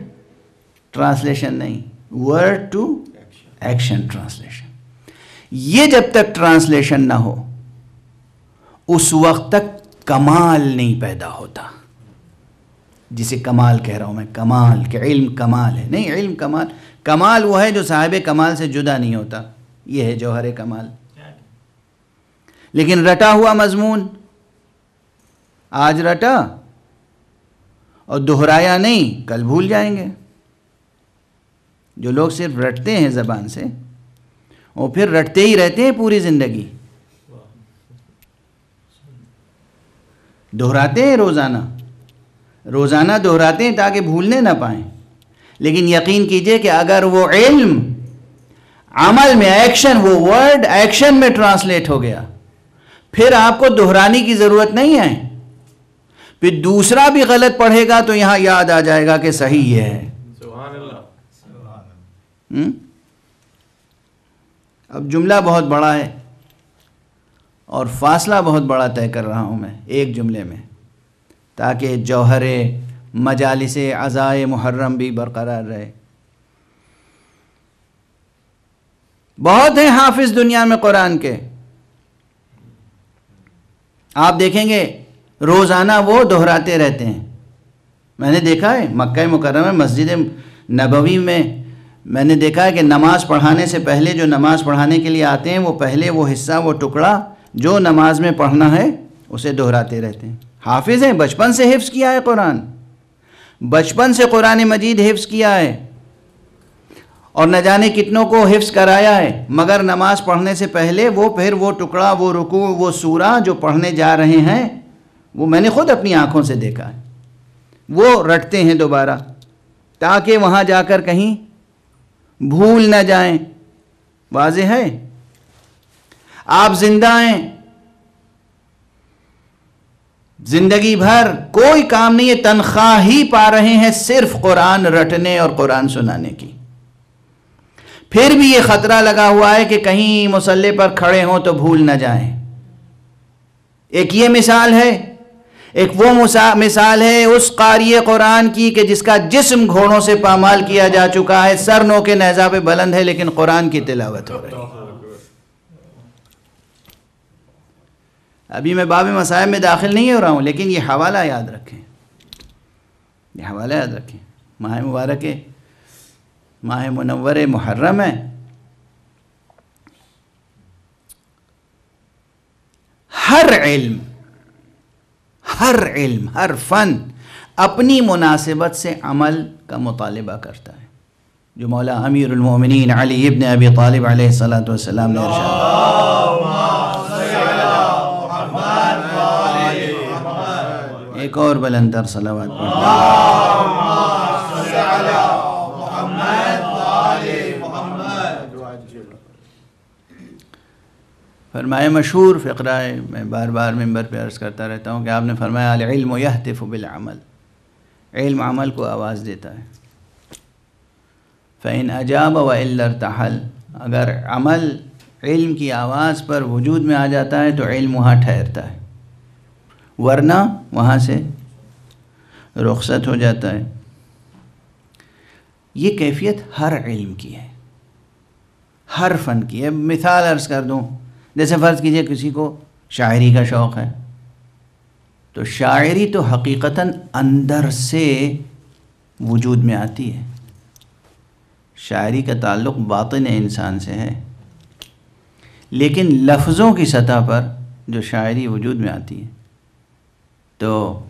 translation नहीं वर्ड टू एक्शन ट्रांसलेशन ये जब तक ट्रांसलेशन ना हो, उस वक्त तक कमाल नहीं पैदा होता। जिसे कमाल कह रहा हूँ मैं, कमाल, के इल्म कमाल है। नहीं, इल्म कमाल कमाल वो है जो साहिब कमाल से जुदा नहीं होता। ये है जौहर कमाल। लेकिन रटा हुआ मजमून, आज रटा और दोहराया नहीं, कल भूल जाएँगे। जो लोग सिर्फ़ रटते हैं ज़बान से और फिर रटते ही रहते हैं पूरी ज़िंदगी। दोहराते हैं रोज़ाना। रोज़ाना दोहराते हैं ताकि भूलने ना पाएँ। लेकिन यकीन कीजिए कि अगर वो इल्म अमल में एक्शन वो वर्ड एक्शन में ट्रांसलेट हो गया फिर आपको दोहराने की ज़रूरत नहीं है। फिर दूसरा भी गलत पढ़ेगा तो यहाँ याद आ जाएगा कि सही ये है हुँ? अब जुमला बहुत बड़ा है। और फासला बहुत बड़ा तय कर रहा हूँ मैं, एक जुमले में, ताकि जौहर मजालिस अज़ाए मुहर्रम भी बरकरार रहे। बहुत हैं हाफिज़ दुनिया में कुरान के। आप देखेंगे, रोज़ाना वो दोहराते रहते हैं। मैंने देखा है, मक्का मुकर्रम मस्जिद नबवी में, मैंने देखा है कि नमाज़ पढ़ाने से पहले, जो नमाज़ पढ़ाने के लिए आते हैं, वो पहले वो हिस्सा, वो टुकड़ा जो नमाज़ में पढ़ना है, उसे दोहराते रहते हैं। हाफिज़ हैं, बचपन से हिफ्स किया है कुरान। बचपन से कुरान मजीद हिफ्स किया है। और न जाने कितनों को हिफ्स कराया है। मगर नमाज़ पढ़ने से पहले वो फिर वो टुकड़ा, वो रुकू, वो सूरा जो पढ़ने जा रहे हैं, वो मैंने खुद अपनी आँखों से देखा है। वो रटते हैं दोबारा, ताकि वहाँ जाकर कहीं भूल न जाएँ। वाज है? आप ज़िंदा हैं। ज़िंदगी भर कोई काम नहीं है, तनख्वाह ही पा रहे हैं सिर्फ़ कुरान रटने और कुरान सुनाने की। फिर भी ये खतरा लगा हुआ है कि कहीं मुसल्ले पर खड़े हों तो भूल ना जाएँ। एक ये मिसाल है, एक वो मिसाल है उस कारी कुरान की कि जिसका जिस्म घोड़ों से पामाल किया जा चुका है सर नो के नजा पे बुलंद है, लेकिन कुरान की तिलावत हो रही है। अभी मैं बाब मसायब में दाखिल नहीं हो रहा हूँ, लेकिन ये हवाला याद रखें। ये हवाला याद रखें। माह मुबारक माह मुनवर मुहर्रम है। हर इल्म हर इल्म, हर फ़न अपनी मुनासिबत से अमल का मुतालबा करता है। जो मौला अमीरमिन अली इबन अबी तालिब सलाम ने एक और बलंदर सलावत फरमाए मशहूर फ़िक्रा है मैं बार बार मेंबर पे अर्ज़ करता रहता हूँ कि आपने फरमाया बिलअमल। इल्म अमल को आवाज़ देता है। फ़ैन अजाब व तहल अगर अमल इल्म की आवाज़ पर वजूद में आ जाता है तो इल्म वहाँ ठहरता है। वरना वहाँ से रुखसत हो जाता है। ये कैफियत हर इल्म की है, हर फ़न की है। मिसाल अर्ज़ कर दूँ, जैसे फ़र्ज़ कीजिए किसी को शायरी का शौक़ है तो शायरी तो हकीकता अंदर से वजूद में आती है। शायरी का ताल्लुक़ बातिन इंसान से है, लेकिन लफ्ज़ों की सतह पर जो शायरी वजूद में आती है। तो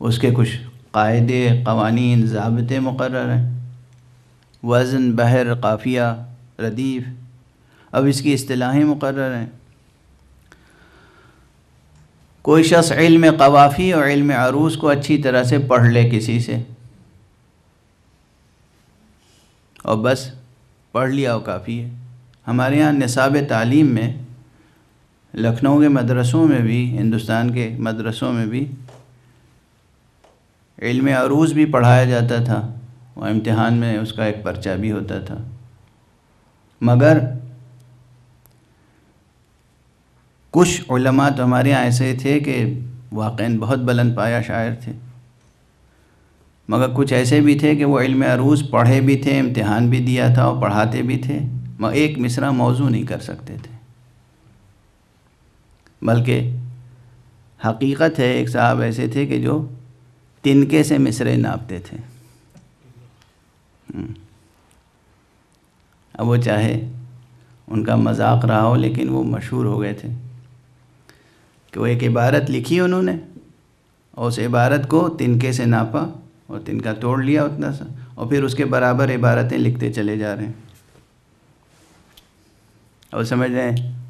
उसके कुछ कायदे, कवानीन, ज़ाबते मुकर हैं। वज़न, बहर, काफ़िया, रदीफ़, अब इसकी असलाहें मुकर हैं। कोई शख्स इल्म कवाफ़ी और इल्म अरूस को अच्छी तरह से पढ़ ले किसी से, और बस पढ़ लिया हो काफ़ी है। हमारे यहाँ निसाब तालीम में लखनऊ के मदरसों में भी, हिंदुस्तान के मदरसों में भी इल्म अरूज़ भी पढ़ाया जाता था, और इम्तहान में उसका एक पर्चा भी होता था। मगर कुछ उलमा तो हमारे यहाँ ऐसे थे कि वाक़ बहुत बुलंद पाया शायर थे। मगर कुछ ऐसे भी थे कि वो इल्म अरूज़ पढ़े भी थे, इम्तहान भी दिया था और पढ़ाते भी थे, मगर एक मिसरा मौजू नहीं कर सकते थे। बल्कि हकीकत है, एक साहब ऐसे थे कि जो तिनके से मिसरे नापते थे। हम्म। अब वो चाहे उनका मज़ाक रहा हो, लेकिन वो मशहूर हो गए थे। कि वो एक इबारत लिखी उन्होंने, और उस इबारत को तिनके से नापा, और तिनका तोड़ लिया उतना सा, और फिर उसके बराबर इबारतें लिखते चले जा रहे हैं। और समझ रहे हैं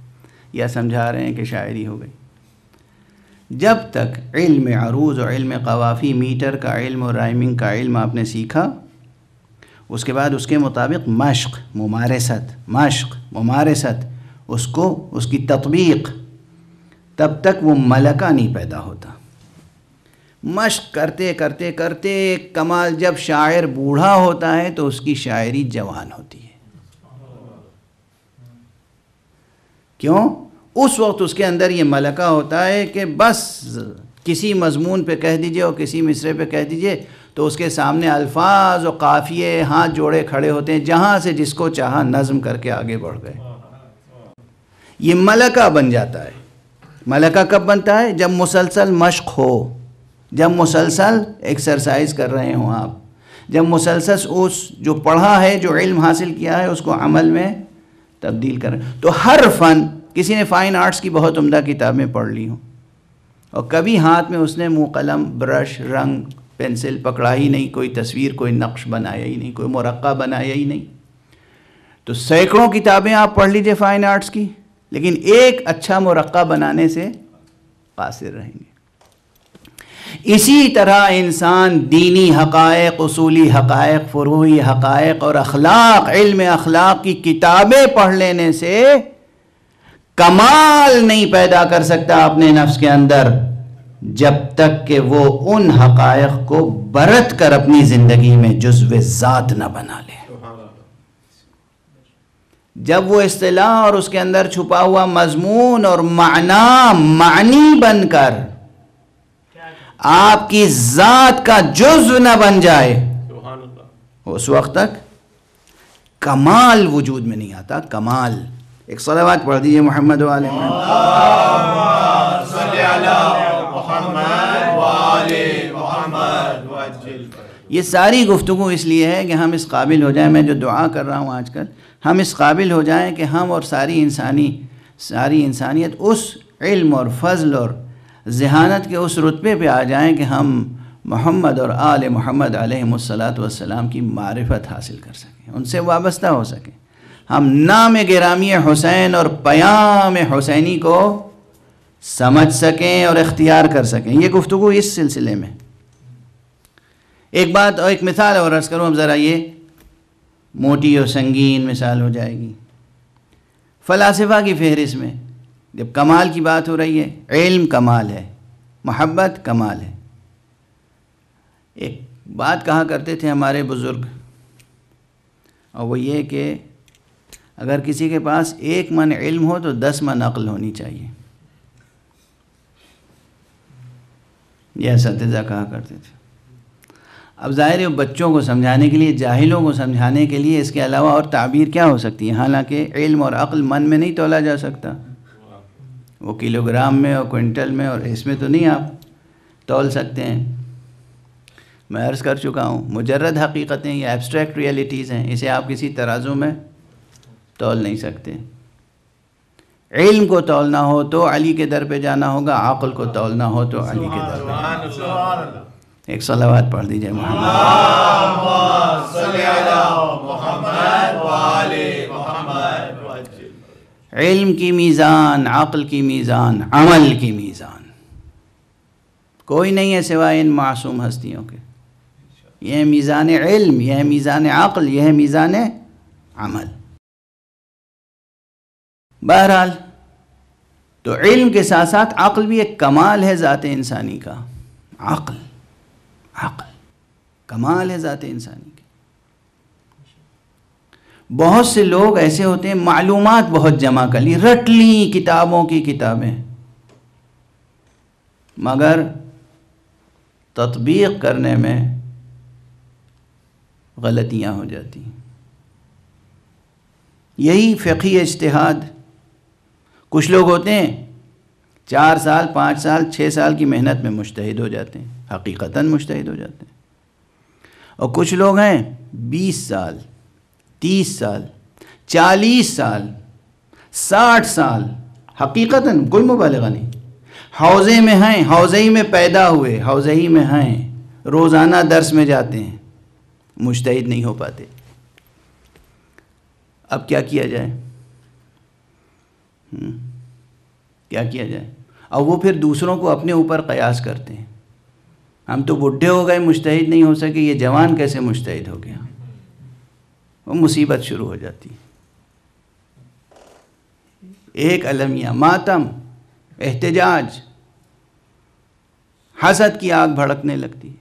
या समझा रहे हैं कि शायरी हो गई। जब तक इल्म अरूज और इल्म कवाफ़ी मीटर का इल्म और राइमिंग का इल्म आपने सीखा, उसके बाद उसके मुताबिक मश्क, मुमारसत मश्क, मुमारसत, उसको, उसकी तत्वीक, तब तक वो मलका नहीं पैदा होता। मश्क करते करते करते कमाल, जब शायर बूढ़ा होता है तो उसकी शायरी जवान होती है। क्यों? उस वक्त उसके अंदर ये मलका होता है कि बस किसी मजमून पे कह दीजिए और किसी मिसरे पे कह दीजिए तो उसके सामने अल्फाज और काफ़िए हाथ जोड़े खड़े होते हैं, जहाँ से जिसको चाहा नज़म करके आगे बढ़ गए। ये मलका बन जाता है। मलका कब बनता है? जब मुसलसल मश्क हो। जब मुसलसल एक्सरसाइज कर रहे हों आप। जब मुसलसल उस जो पढ़ा है, जो इल्म हासिल किया है, उसको अमल में तब्दील करें तो हर फ़न किसी ने फ़ाइन आर्ट्स की बहुत उम्दा किताबें पढ़ ली हों। और कभी हाथ में उसने मुँह, कलम, ब्रश, रंग, पेंसिल पकड़ा ही नहीं, कोई तस्वीर, कोई नक्श बनाया ही नहीं, कोई मरक्का बनाया ही नहीं। तो सैकड़ों किताबें आप पढ़ लीजिए फ़ाइन आर्ट्स की, लेकिन एक अच्छा मरक्का बनाने से कासिर रहेंगे। इसी तरह इंसान दीनी हक़ाइक उसूली हक़ाइक फ़रूई हक़ाइक और अखलाक इल्म अखलाक की किताबें पढ़ लेने से कमाल नहीं पैदा कर सकता अपने नफ्स के अंदर जब तक कि वो उन हकायक को बरत कर अपनी ज़िंदगी में जुज्व ज़ात ना बना ले। जब वो अतलाह और उसके अंदर छुपा हुआ मजमून और माना मानी बनकर आपकी ज़ात का जुज्व ना बन जाए उस वक्त तक कमाल वजूद में नहीं आता कमाल। एक सलावात पढ़ दीजिए मोहम्मद वाले ये सारी गुफ्तु इसलिए है कि हम इस काबिल हो जाएँ। मैं जो दुआ कर रहा हूँ आजकल, हम इस काबिल हो जाएँ कि हम और सारी इंसानी, सारी इंसानियत उस इल्म और फजल और जहानत के उस रुतबे पे आ जाएँ कि हम मोहम्मद और आल मोहम्मद वसलाम की मारिफत हासिल कर सकें, उनसे वाबस्ता हो सकें। हम नाम गिरामी हुसैन और पयाम हुसैनी को समझ सकें और इख्तियार कर सकें। ये गुफ्तु इस सिलसिले में। एक बात और एक मिसाल और अर्ज़ करूँ, अब ज़रा ये मोटी और संगीन मिसाल हो जाएगी। फ़लासफ़ा की फहरिस्त में जब कमाल की बात हो रही है, इल्म कमाल है, मोहब्बत कमाल है। एक बात कहा करते थे हमारे बुज़ुर्ग? और वो ये कि अगर किसी के पास एक मन इल्म हो तो दस मन अक्ल होनी चाहिए। यह सतजा कहा करते थे। अब ज़ाहिर है, बच्चों को समझाने के लिए, जाहिलों को समझाने के लिए इसके अलावा और ताबीर क्या हो सकती है? हालाँकि इल्म और अक्ल मन में नहीं तोला जा सकता। वो किलोग्राम में और क्विंटल में और इसमें तो नहीं आप तोल सकते हैं। मैं अर्ज़ कर चुका हूँ मुजरद हकीकतें या एब्स्ट्रैक्ट रियलिटीज़ हैं, इसे आप किसी तराजू में तोल नहीं सकते। इल्म को तोलना हो तो अली के दर पे जाना होगा अक़ल को तोलना हो तो अली के दर पे एक सलावात पढ़ दीजिए मोहम्मद। इल्म की मीज़ान अक़ल की मीज़ान अमल की मीज़ान। कोई नहीं है सिवाय इन मासूम हस्तियों के। यह मीज़ान इल्म यह मीज़ान अक़ल यह मीज़ान अमल। बहरहाल तो इल्म के साथ साथ अक्ल भी एक कमाल है ज़ात इंसानी का। अक्ल अक्ल, कमाल है ज़ात इंसानी की। बहुत से लोग ऐसे होते हैं मालूम बहुत जमा कर ली, रट ली किताबों की किताबें। मगर तत्बीक करने में गलतियाँ हो जाती। यही फ़िकी इज्तहाद कुछ लोग होते हैं, चार साल, पाँच साल छः साल की मेहनत में मुश्तहिद हो जाते हैं हकीकता मुश्तहिद हो जाते हैं। और कुछ लोग हैं, बीस साल, तीस साल, चालीस साल, साठ साल हकीकता कोई मुबालगा नहीं। हौज़े में हैं हौज़ई में पैदा हुए हौज़ई में हैं, रोज़ाना दर्स में जाते हैं, मुश्तहिद नहीं हो पाते। अब क्या किया जाए? क्या किया जाए? और वो फिर दूसरों को अपने ऊपर कयास करते हैं। हम तो बुढ़े हो गए मुश्तहिद नहीं हो सके, ये जवान कैसे मुश्तहिद हो गया? वो मुसीबत शुरू हो जाती एक अलमिया, मातम, एहतजाज। हसद की आग भड़कने लगती है।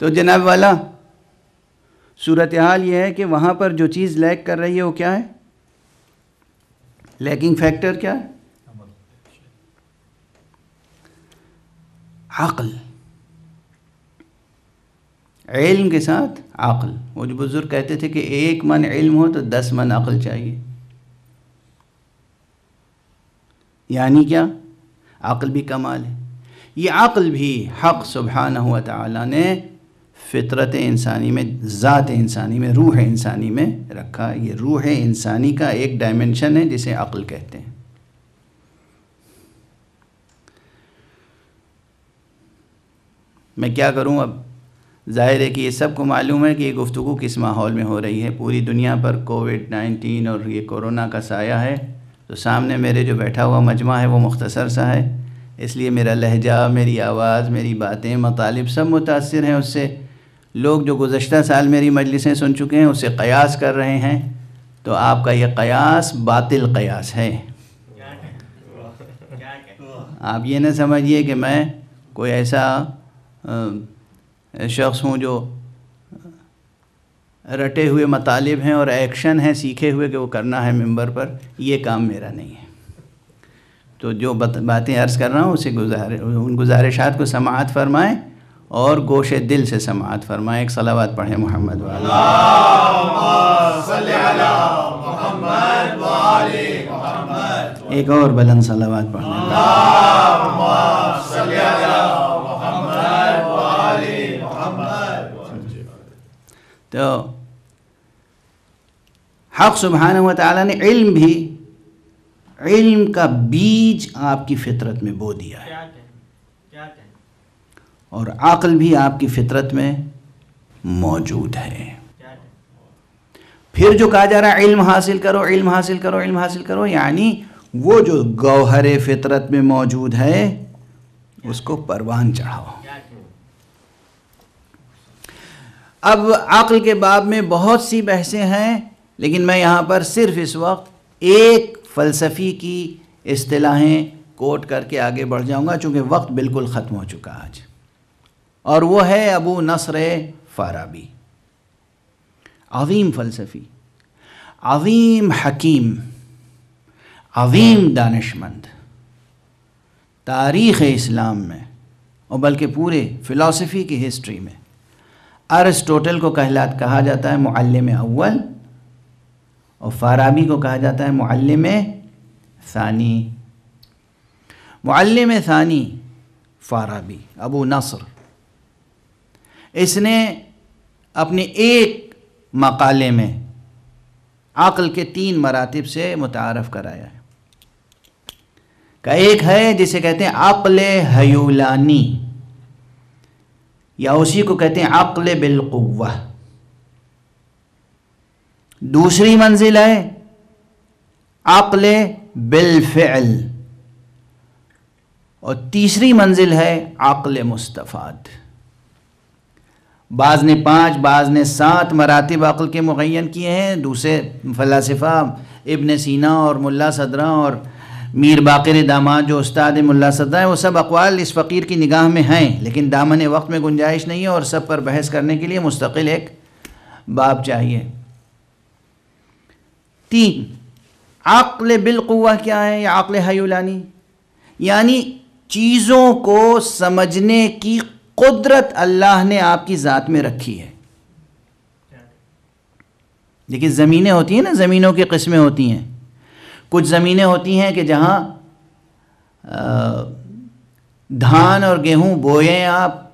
तो जनाब वाला सूरत हाल ये है कि वहाँ पर जो चीज़ लैक कर रही है वो क्या है? लैकिंग फैक्टर क्या है? अक्ल। इल्म के साथ अक्ल। वो जो बुज़ुर्ग कहते थे कि एक मन इल्म हो तो दस मन अक़ल चाहिए। यानी क्या? अक्ल भी कमाल है। ये अक्ल भी हक़ सुबहान हुआ ताला ने फ़ितरत इंसानी में, ज़ात इंसानी में, रूह इंसानी में रखा। ये रूह इंसानी का एक डायमेंशन है जिसे अक्ल कहते हैं। मैं क्या करूँ अब? ज़ाहिर है कि ये सबको मालूम है कि ये गुफ्तु किस माहौल में हो रही है। पूरी दुनिया पर कोविड नाइन्टीन और ये कोरोना का साया है। तो सामने मेरे जो बैठा हुआ मजमा है वो मुख्तसर सा है। इसलिए मेरा लहजा, मेरी आवाज़, मेरी बातें, मतालब सब मुतासर हैं उससे। लोग जो गुज्त साल मेरी मजलिसें सुन चुके हैं, उससे क़यास कर रहे हैं तो आपका यह क़यास बातिल क़यास है। आप ये ना समझिए कि मैं कोई ऐसा शख्स हूँ जो रटे हुए मतालब हैं और एक्शन हैं सीखे हुए कि वो करना है मेंबर पर, ये काम मेरा नहीं है। तो जो बातें अर्ज़ कर रहा हूँ, उसे गुजार, उन गुजारिशात को समात फरमाएँ और गोश दिल से समात फरमाएँ। एक सलावात पढ़ें मोहम्मद वाला। एक और बुलंद सलावात पढ़ें। तो हक़ सुबहान ताला ने इल्म भी, इल्म का बीज आपकी फितरत में बो दिया है। और अक्ल भी आपकी फितरत में मौजूद है। फिर जो कहा जा रहा है, इल्म हासिल करो, इल्म हासिल करो, इल्म हासिल करो, यानी वो जो गौहर फितरत में मौजूद है, उसको परवान चढ़ाओ। अब अक्ल के बाब में बहुत सी बहसें हैं, लेकिन मैं यहाँ पर सिर्फ़ इस वक्त एक फ़लसफ़ी की असलाहें कोट करके आगे बढ़ जाऊँगा, चूँकि वक्त बिल्कुल ख़त्म हो चुका आज। और वो है अबू नसर फ़ाराबी। अवीम फ़लसफ़ी। अवीम हकीम। अवीम दानशमंद। तारीख़ इस्लाम में, और बल्कि पूरे फ़िलासफ़ी की हिस्ट्री में। अरस्टोटल को कहलात कहा जाता है मुअल्लिम अव्वल, और फाराबी को कहा जाता है मुअल्लिम सानी। मुअल्लिम सानी, फाराबी, अबू नसर। इसने अपने एक मकाले में अक़ल के तीन मरातब से मुतारफ़ कराया है। का एक है जिसे कहते हैं अक़ल हयूलानी, या उसी को कहते हैं अक़ल बिलकुवा दूसरी मंजिल है अक्ल बिलफ़ल, और तीसरी मंजिल है अक़ल मुस्तफ़ाद। बाज़ ने पाँच बाज़ ने सात मरातब अक़ल के मुन किए हैं। दूसरे फ़लासफ़ा इबन सीना और मुल्ला सदरा और मीर बाकर दामाद जो उस्ताद मुल्ला सदा है, वो सब अकवाल इस फ़कीर की निगाह में हैं, लेकिन दामन वक्त में गुंजाइश नहीं है और सब पर बहस करने के लिए मुस्तकिल एक बाप चाहिए। तीन, अक्ल बिलकुआ क्या है या अक्ल हयुलानी? यानी चीज़ों को समझने की कुदरत अल्लाह ने आपकी ज़ात में रखी है। देखिए, ज़मीनें होती हैं ना, ज़मीनों की किस्में होती हैं। कुछ ज़मीनें होती हैं कि जहाँ धान और गेहूँ बोएँ आप,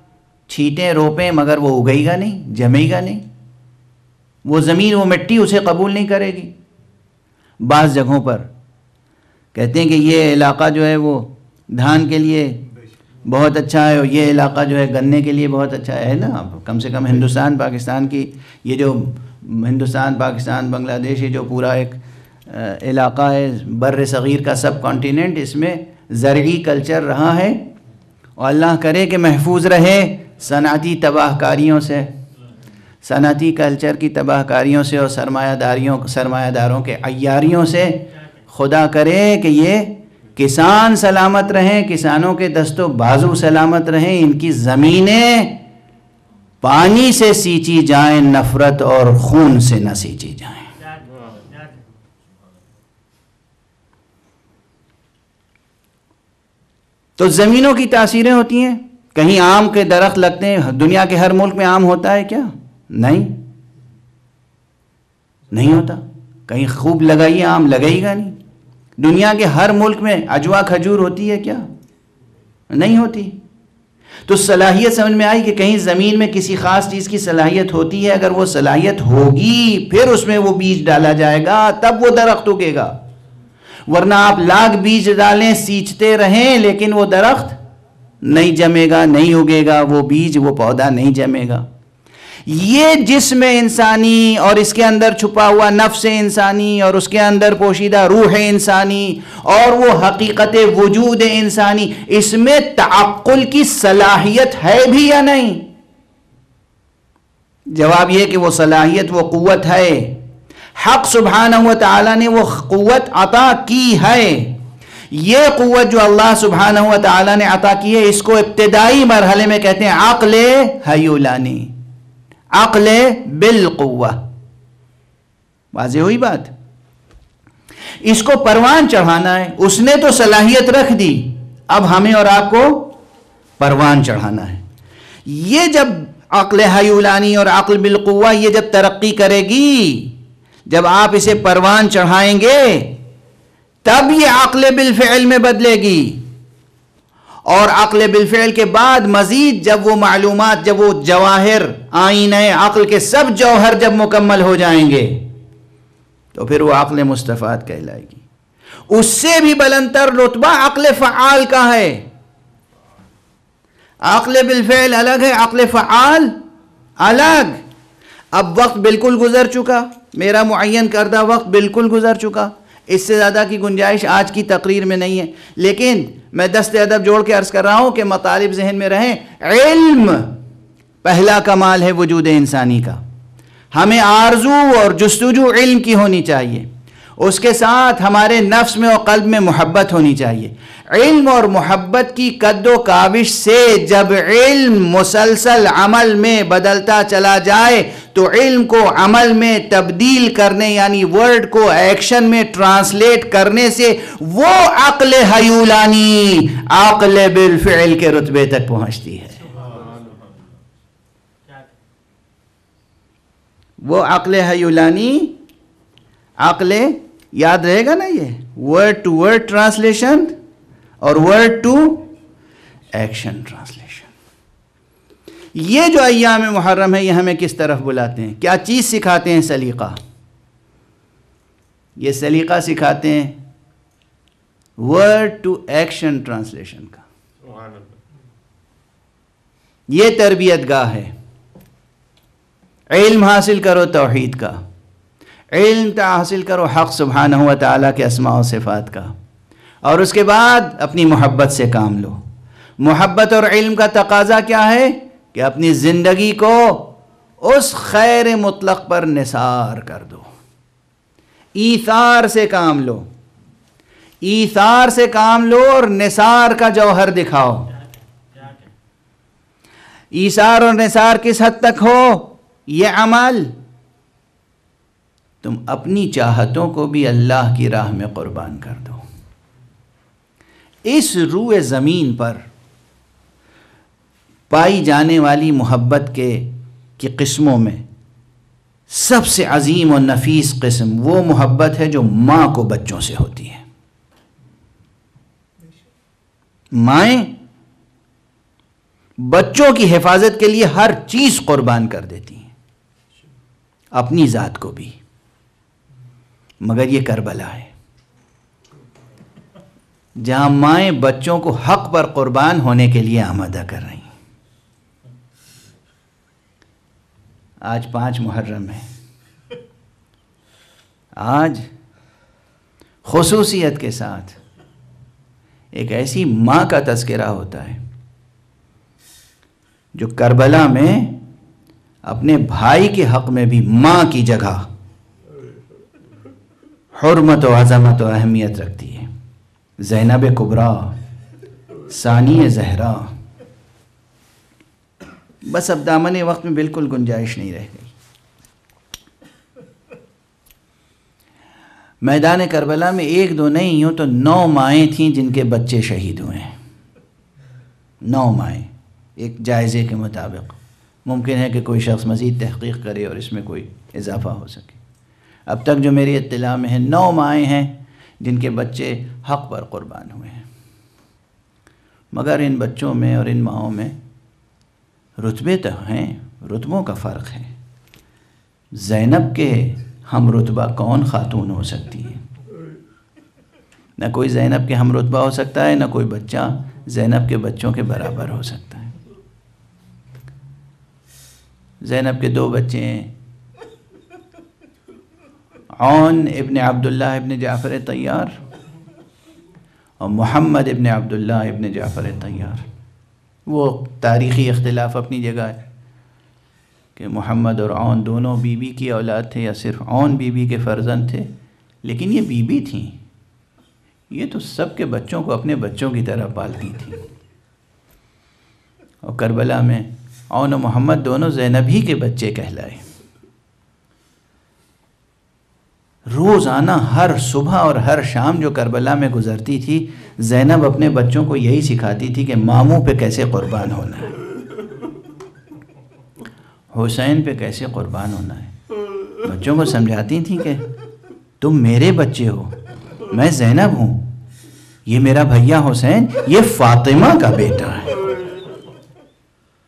छीटें, रोपें, मगर वो उगेगा नहीं, जमेगा नहीं। वो ज़मीन, वो मिट्टी उसे कबूल नहीं करेगी। बाज़ जगहों पर। कहते हैं कि ये इलाका जो है वो धान के लिए बहुत अच्छा है और ये इलाका जो है गन्ने के लिए बहुत अच्छा है ना? कम से कम हिंदुस्तान, पाकिस्तान की ये जो हिंदुस्तान, पाकिस्तान, बांग्लादेश, ये जो पूरा एक इलाका है बर सग़ीर का सब कॉन्टीनेंट इसमें ज़रगी कल्चर रहा है। और अल्लाह करे कि महफूज रहे सनाती तबाहकारियों से। सनाती कल्चर की तबाहकारियों से और सरमायादारियों, सरमायादारों के अयारियों से। खुदा करे कि ये किसान सलामत रहें, किसानों के दस्तों बाजू सलामत रहें, इनकी ज़मीनें पानी से सींची जाएँ, नफ़रत और खून से न सींची जाएँ। तो ज़मीनों की तासीरें होती हैं, कहीं आम के दरख्त लगते हैं, दुनिया के हर मुल्क में आम होता है क्या? नहीं। नहीं होता। कहीं खूब लगाइए, आम लगेगा नहीं। दुनिया के हर मुल्क में अजवा खजूर होती है क्या? नहीं होती। तो सलाहियत समझ में आई कि कहीं ज़मीन में किसी ख़ास चीज़ की सलाहियत होती है, अगर वो सलाहियत होगी, फिर उसमें वो बीज डाला जाएगा, तब वो दरख्त उगेगा। वरना आप लाख बीज डालें, सींचते रहें, लेकिन वो दरख्त नहीं जमेगा, नहीं उगेगा, वो बीज, वो पौधा नहीं जमेगा। ये जिसम इंसानी और इसके अंदर छुपा हुआ नफ्स इंसानी और उसके अंदर पोशीदा रूह इंसानी और वो हकीकत वजूद इंसानी, इसमें तअक्ल की सलाहियत है भी या नहीं? जवाब यह कि वो सलाहियत, वो कुत है। हक सुबहान तला ने वो क़वत अता की है। ये क़वत जो अल्लाह सुबहान तला ने अता की है, इसको इब्तदाई मरहले में कहते हैं, अकल हयूलानी अकल बिलकुआ वाजे हुई बात। इसको परवान चढ़ाना है। उसने तो सलाहियत रख दी। अब हमें और आपको परवान चढ़ाना है। ये जब अकल हयूलानी और अकल बिलकुआ ये जब तरक्की करेगी, जब आप इसे परवान चढ़ाएँगे, तब ये अकल बिलफ़ेल में बदलेगी। और अक्ल बिलफ़ेल के बाद मज़ीद जब वो मालूम जब वो जवाहिर आइन अक्ल के सब जौहर जब मुकम्मल हो जाएँगे तो फिर वो अक्ल मुस्तफ़ात कहलाएगी। उससे भी बलंतर रुतबा अक्ल फ़ाल का है। अक्ल बिलफ़ेल अलग है, अक्ल फ़ाल अलग। अब वक्त बिल्कुल गुजर चुका, मेरा मुन करदा वक्त बिल्कुल गुजर चुका। इससे ज़्यादा की गुंजाइश आज की तकरीर में नहीं है। लेकिन मैं दस्त अदब जोड़ के अर्ज़ कर रहा हूँ कि मतालब जहन में रहें। इल्म, पहला कमाल है वजूद इंसानी का। हमें आरज़ू और जस्तुजू इल्म की होनी चाहिए। उसके साथ हमारे नफ्स में और कल्ब में मोहब्बत होनी चाहिए। इल्म और मोहब्बत की कद्दो काविश से जब इल्म मुसलसल अमल में बदलता चला जाए तो इल्म को अमल में तब्दील करने, यानी वर्ड को एक्शन में ट्रांसलेट करने से वो अक्ल हयूलानी, अक्ल बिलफ़िल के रुतबे तक पहुँचती है। वो अक्ल हयूलानी, अक्ल याद रहेगा ना ये? वर्ड टू वर्ड ट्रांसलेशन और वर्ड टू एक्शन ट्रांसलेशन ये जो अयाम मुहर्रम है, ये हमें किस तरफ़ बुलाते हैं? क्या चीज़ सिखाते हैं सलीक़ा? ये सलीक़ा सिखाते हैं वर्ड टू एक्शन ट्रांसलेशन का। ये तरबियत गाह है। इल्म हासिल करो तोहहीद का। इल्म हासिल करो हक़ सुबहान हुआ ताला के असमा सिफ़ात का। और उसके बाद अपनी मोहब्बत से काम लो। मोहब्बत और इल्म का तकाजा क्या है? कि अपनी ज़िंदगी को उस खैर मुतलक पर निसार कर दो। ईसार से काम लो। ईसार से काम लो और निसार का जौहर दिखाओ। ईसार और निसार किस हद तक हो? ये अमल। तुम अपनी चाहतों को भी अल्लाह की राह में क़ुरबान कर दो। इस रूए ज़मीन पर पाई जाने वाली मोहब्बत के, की किस्मों में सबसे अजीम और नफीस किस्म वो मोहब्बत है जो माँ को बच्चों से होती है। माएँ बच्चों की हिफाजत के लिए हर चीज़ कुर्बान कर देती हैं। अपनी ज़ात को भी। मगर ये करबला है। जहाँ माएँ बच्चों को हक पर कुर्बान होने के लिए आमादा कर रही आज पाँच मुहर्रम है। आज खसूसियत के साथ एक ऐसी माँ का तस्करा होता है, जो करबला में अपने भाई के हक में भी माँ की जगह हरमत व अज़मत व अहमियत रखती है। जैनब कुबरा, सानी जहरा। बस अब दामन वक्त में बिल्कुल गुंजाइश नहीं रह गई। मैदान करबला में एक दो नहीं, यूँ तो नौ माएँ थीं जिनके बच्चे शहीद हुए हैं। नौ माएँ, एक जायज़े के मुताबिक। मुमकिन है कि कोई शख्स मज़ीद तहकीक करे और इसमें कोई इजाफ़ा हो सके। अब तक जो मेरी इत्तला में है, नौ माएँ हैं, जिनके बच्चे हक़ पर क़ुरबान हुए हैं। मगर इन बच्चों में और इन माओं में रुतबे तो हैं, रुतबों का फ़र्क है। ज़ैनब के हम रुतबा कौन ख़ातून हो सकती है? न कोई ज़ैनब के हम रुतबा हो सकता है, न कोई बच्चा ज़ैनब के बच्चों के बराबर हो सकता है। ज़ैनब के दो बच्चे हैं औन इबन अब्दुल्ला इबन जाफ़र तैयार और मोहम्मद इबन अब्दुल्ला इबन जाफ़र तैयार। वो तारीख़ी अख्तिलाफ़ अपनी जगह है कि मोहम्मद और औन दोनों बीबी की औलाद थे या सिर्फ़ औन बीबी के फ़र्जंद थे, लेकिन ये बीबी थी। ये तो सब के बच्चों को अपने बच्चों की तरह पालती थी। और करबला में औन और मोहम्मद दोनों जैनबी के बच्चे कहलाए। रोज़ाना हर सुबह और हर शाम जो करबला में गुज़रती थी, जैनब अपने बच्चों को यही सिखाती थी कि मामू पे कैसे क़ुरबान होना है। हुसैन पे कैसे क़ुरबान होना है। बच्चों को समझाती थी कि तुम मेरे बच्चे हो, मैं जैनब हूँ। ये मेरा भैया हुसैन, ये फातिमा का बेटा है।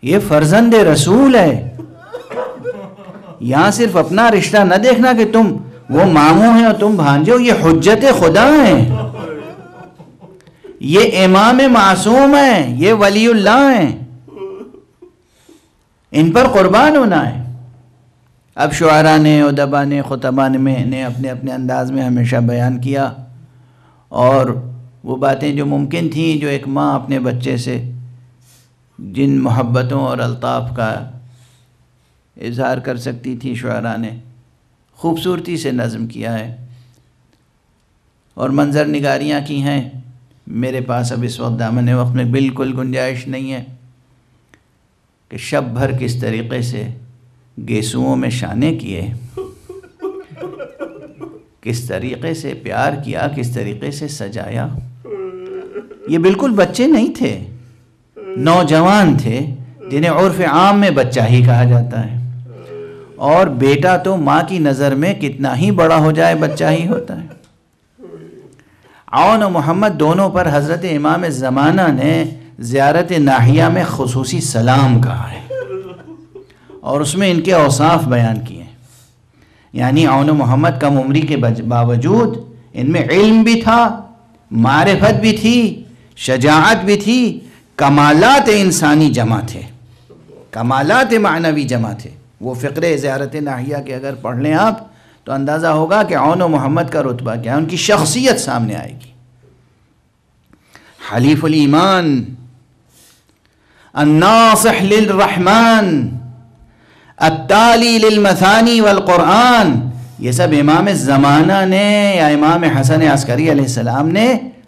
ये फर्जंद रसूल है। यहाँ सिर्फ़ अपना रिश्ता न देखना कि तुम वो मामू हैं और तुम भांजे हो, ये हजत खुदा हैं। ये इमाम मासूम हैं, ये वलीउल्लाह हैं। इन पर कुर्बान होना है। अब शुरा ने उदबा ने, खुतबा ने ने अपने अपने अंदाज में हमेशा बयान किया। और वो बातें जो मुमकिन थी, जो एक माँ अपने बच्चे से जिन मोहब्बतों और अल्ताफ़ का इजहार कर सकती थी शुरा ने खूबसूरती से नज़म किया है। और मंज़र निगारियाँ की हैं। मेरे पास अब इस वक्त दामन वक्त में बिल्कुल गुंजाइश नहीं है कि शब भर किस तरीक़े से गेसुओं में शाने किए, किस तरीक़े से प्यार किया, किस तरीक़े से सजाया। ये बिल्कुल बच्चे नहीं थे, नौजवान थे, जिन्हें उर्फ़ आम में बच्चा ही कहा जाता है। और बेटा तो माँ की नज़र में कितना ही बड़ा हो जाए, बच्चा ही होता है। आउन और मोहम्मद, दोनों पर हज़रत इमाम ज़माना ने ज़्यारत नाहिया में खसूसी सलाम कहा है और उसमें इनके औसाफ बयान किए यानी आउन मोहम्मद, कम उम्री के बावजूद इनमें इल्म भी था, मारफत भी थी शजात भी थी, कमालात इंसानी जमा थे, कमालात मानवी जमा थे। वो फ़िक्र ज़्यारत नाहिया के अगर पढ़ लें आप तो अंदाज़ा होगा कि ओन मोहम्मद का रुतबा क्या है? उनकी शख्सियत सामने आएगी। हलीफुल ईमान अन्नासहमान अत्ताली लिलमथानी वल कुरान ये सब इमाम ज़माना ने या इमाम हसन अस्करी सलाम ने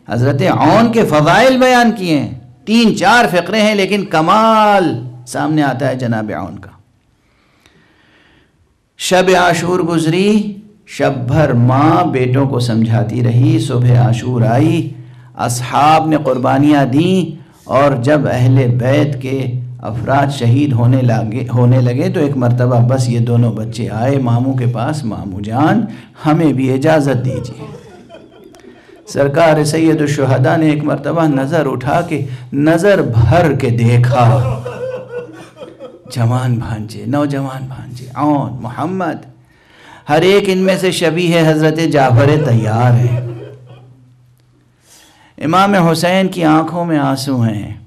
हज़रत ओन के फ़ज़ाइल बयान किए हैं। तीन चार फ़िक्रे हैं, लेकिन कमाल सामने आता है जनाब ओन का। शब आशूर गुजरी, शब भर माँ बेटों को समझाती रही, सुबह आशूर आई, असहाब ने कुर्बानियाँ दी, और जब अहले बैत के अफराद शहीद होने लगे होने लगे तो एक मरतबा, बस ये दोनों बच्चे आए, मामू के पास, मामू जान, हमें भी इजाज़त दीजिए। सरकार सैदुलशहदा ने एक मरतबा नज़र उठा के, नज़र भर के देखा। जवान भांजे, नौजवान भांजे औन मोहम्मद। हर एक इनमें से शबी है, हज़रत जाफ़र तैयार है। इमाम हुसैन की आँखों में आँसू हैं,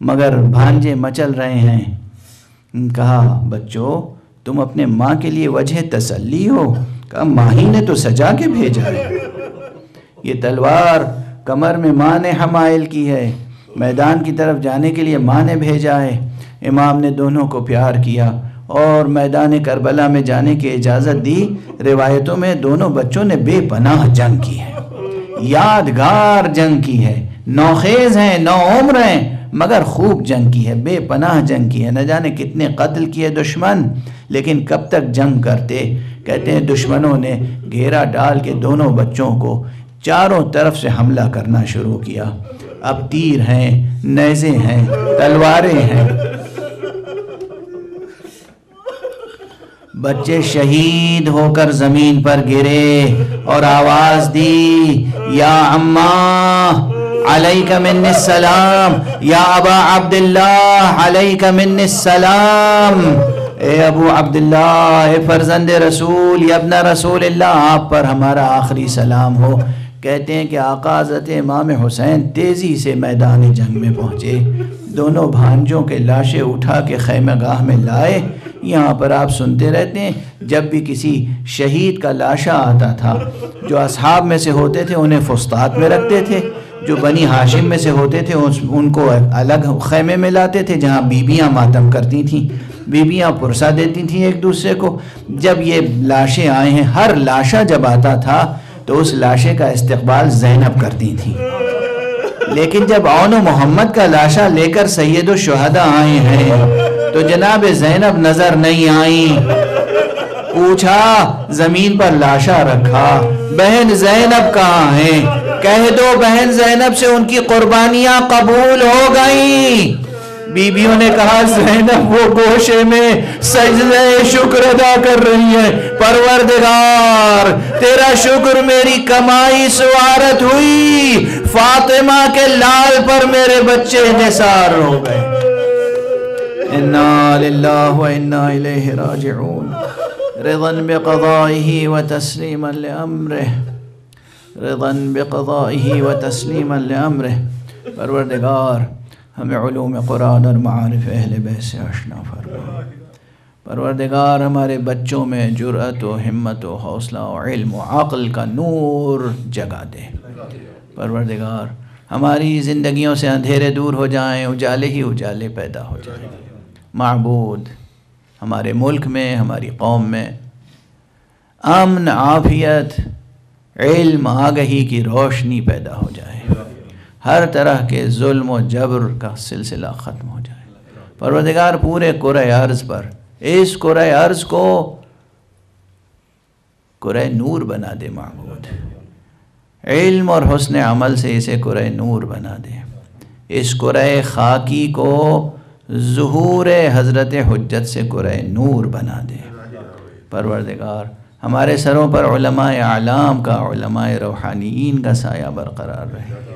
मगर भांजे मचल रहे हैं। कहा, बच्चों, तुम अपने माँ के लिए वजह तसल्ली हो, कहा, माँ ही ने तो सजा के भेजा है। ये तलवार कमर में माँ ने हमायल की है, मैदान की तरफ़ जाने के लिए माँ ने भेजा है। इमाम ने दोनों को प्यार किया और मैदान करबला में जाने की इजाज़त दी। रिवायतों में दोनों बच्चों ने बेपनाह जंग की है। यादगार जंग की है। नौखेज हैं, नौ उम्र हैं, मगर खूब जंग की है। बेपनाह जंग की है। न जाने कितने कत्ल किए दुश्मन, लेकिन कब तक जंग करते? कहते हैं, दुश्मनों ने घेरा डाल के दोनों बच्चों को चारों तरफ़ से हमला करना शुरू किया। अब तीर हैं, नेज़े हैं, तलवारें हैं बच्चे शहीद होकर ज़मीन पर गिरे और आवाज़ दी, या अम्मा, अलैका सलाम, या अबा अब्दुल्लाह, अलैका सलाम। ए अबू अब्दुल्ला ए फर्जंद रसूल यबना रसूल आप पर हमारा आखिरी सलाम हो। कहते हैं कि आका हज़रत इमाम हुसैन तेज़ी से मैदान जंग में पहुँचे। दोनों भांजों के लाशें उठा के खैम गाह में लाए। यहाँ पर आप सुनते रहते हैं जब भी किसी शहीद का लाशा आता था जो असहाब में से होते थे उन्हें फुस्तात में रखते थे। जो बनी हाशिम में से होते थे उस, उनको अलग खैमे में लाते थे जहाँ बीबियाँ मातम करती थीं। बीबियाँ पुरसा देती थीं एक दूसरे को। जब ये लाशें आए हैं हर लाशा जब आता था तो उस लाशे का इस्तकबाल जैनब करती थी। लेकिन जब ओन मोहम्मद का लाशा लेकर सैयद शहदा आए हैं तो जनाब जैनब नज़र नहीं आई। पूछा, ज़मीन पर लाशा रखा, बहन जैनब कहाँ है? कह दो, बहन जैनब से उनकी कुर्बानियाँ कबूल हो गई। बीबियों ने कहा जैनब वो गोशे में सजदे शुक्र अदा कर रही है। परवरदिगार, तेरा शुक्र मेरी कमाई सुवारत हुई। फातिमा के लाल पर मेरे बच्चे निसार हो गए। रिदन बिक़दाइही व व तस्लीमन लिअम्रिह। परवरदिगार हमें ूम कुरान और मारफ अहल बैत से आशना फरमा परवरदिगार, हमारे बच्चों में जुरत व हिम्मत व हौसला व इल्म अक़ल का नूर जगा दे। परवरदिगार, हमारी ज़िंदगियों से अंधेरे दूर हो जाएँ, उजाले ही उजाले पैदा हो जाएँ। मबूद, हमारे मुल्क में, हमारी कौम में, अमन, आफियत, इल्म, आगही की रोशनी पैदा हो जाए। हर तरह के जुल्म जबर का सिलसिला ख़त्म हो जाए। परवदिगार पूरे कुर अर्ज़ पर, इस कुर अर्ज़ को कुर नूर बना दे महबूद इल्म और हसन अमल से इसे कुर नूर बना दे। इस कुर खाकी को ज़हूर हज़रत हजत से कुर नूर बना दे। परवरदिगार, हमारे सरों पर आलाम का रूहानीन का साया बरकरार रहे।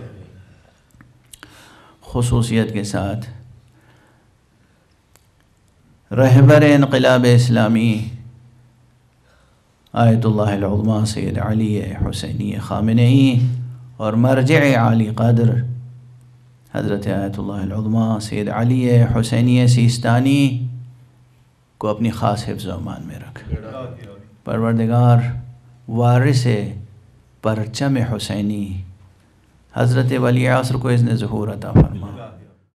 खसूसियत के साथ। रहबर इनकलाब इस्लामी आयतुल्लामा सैद अली हुसैनी ख़ामनई और मरज आली कदर, हज़रत आयतुल्लामा सैद अली हुसैनी सिस्तानी को अपनी ख़ास हिफ्ज़ अमान में रख। परवरदिगार, वारिस परचम हुसैनी हज़रत वली असर को इसने ज़हूर अता फरमा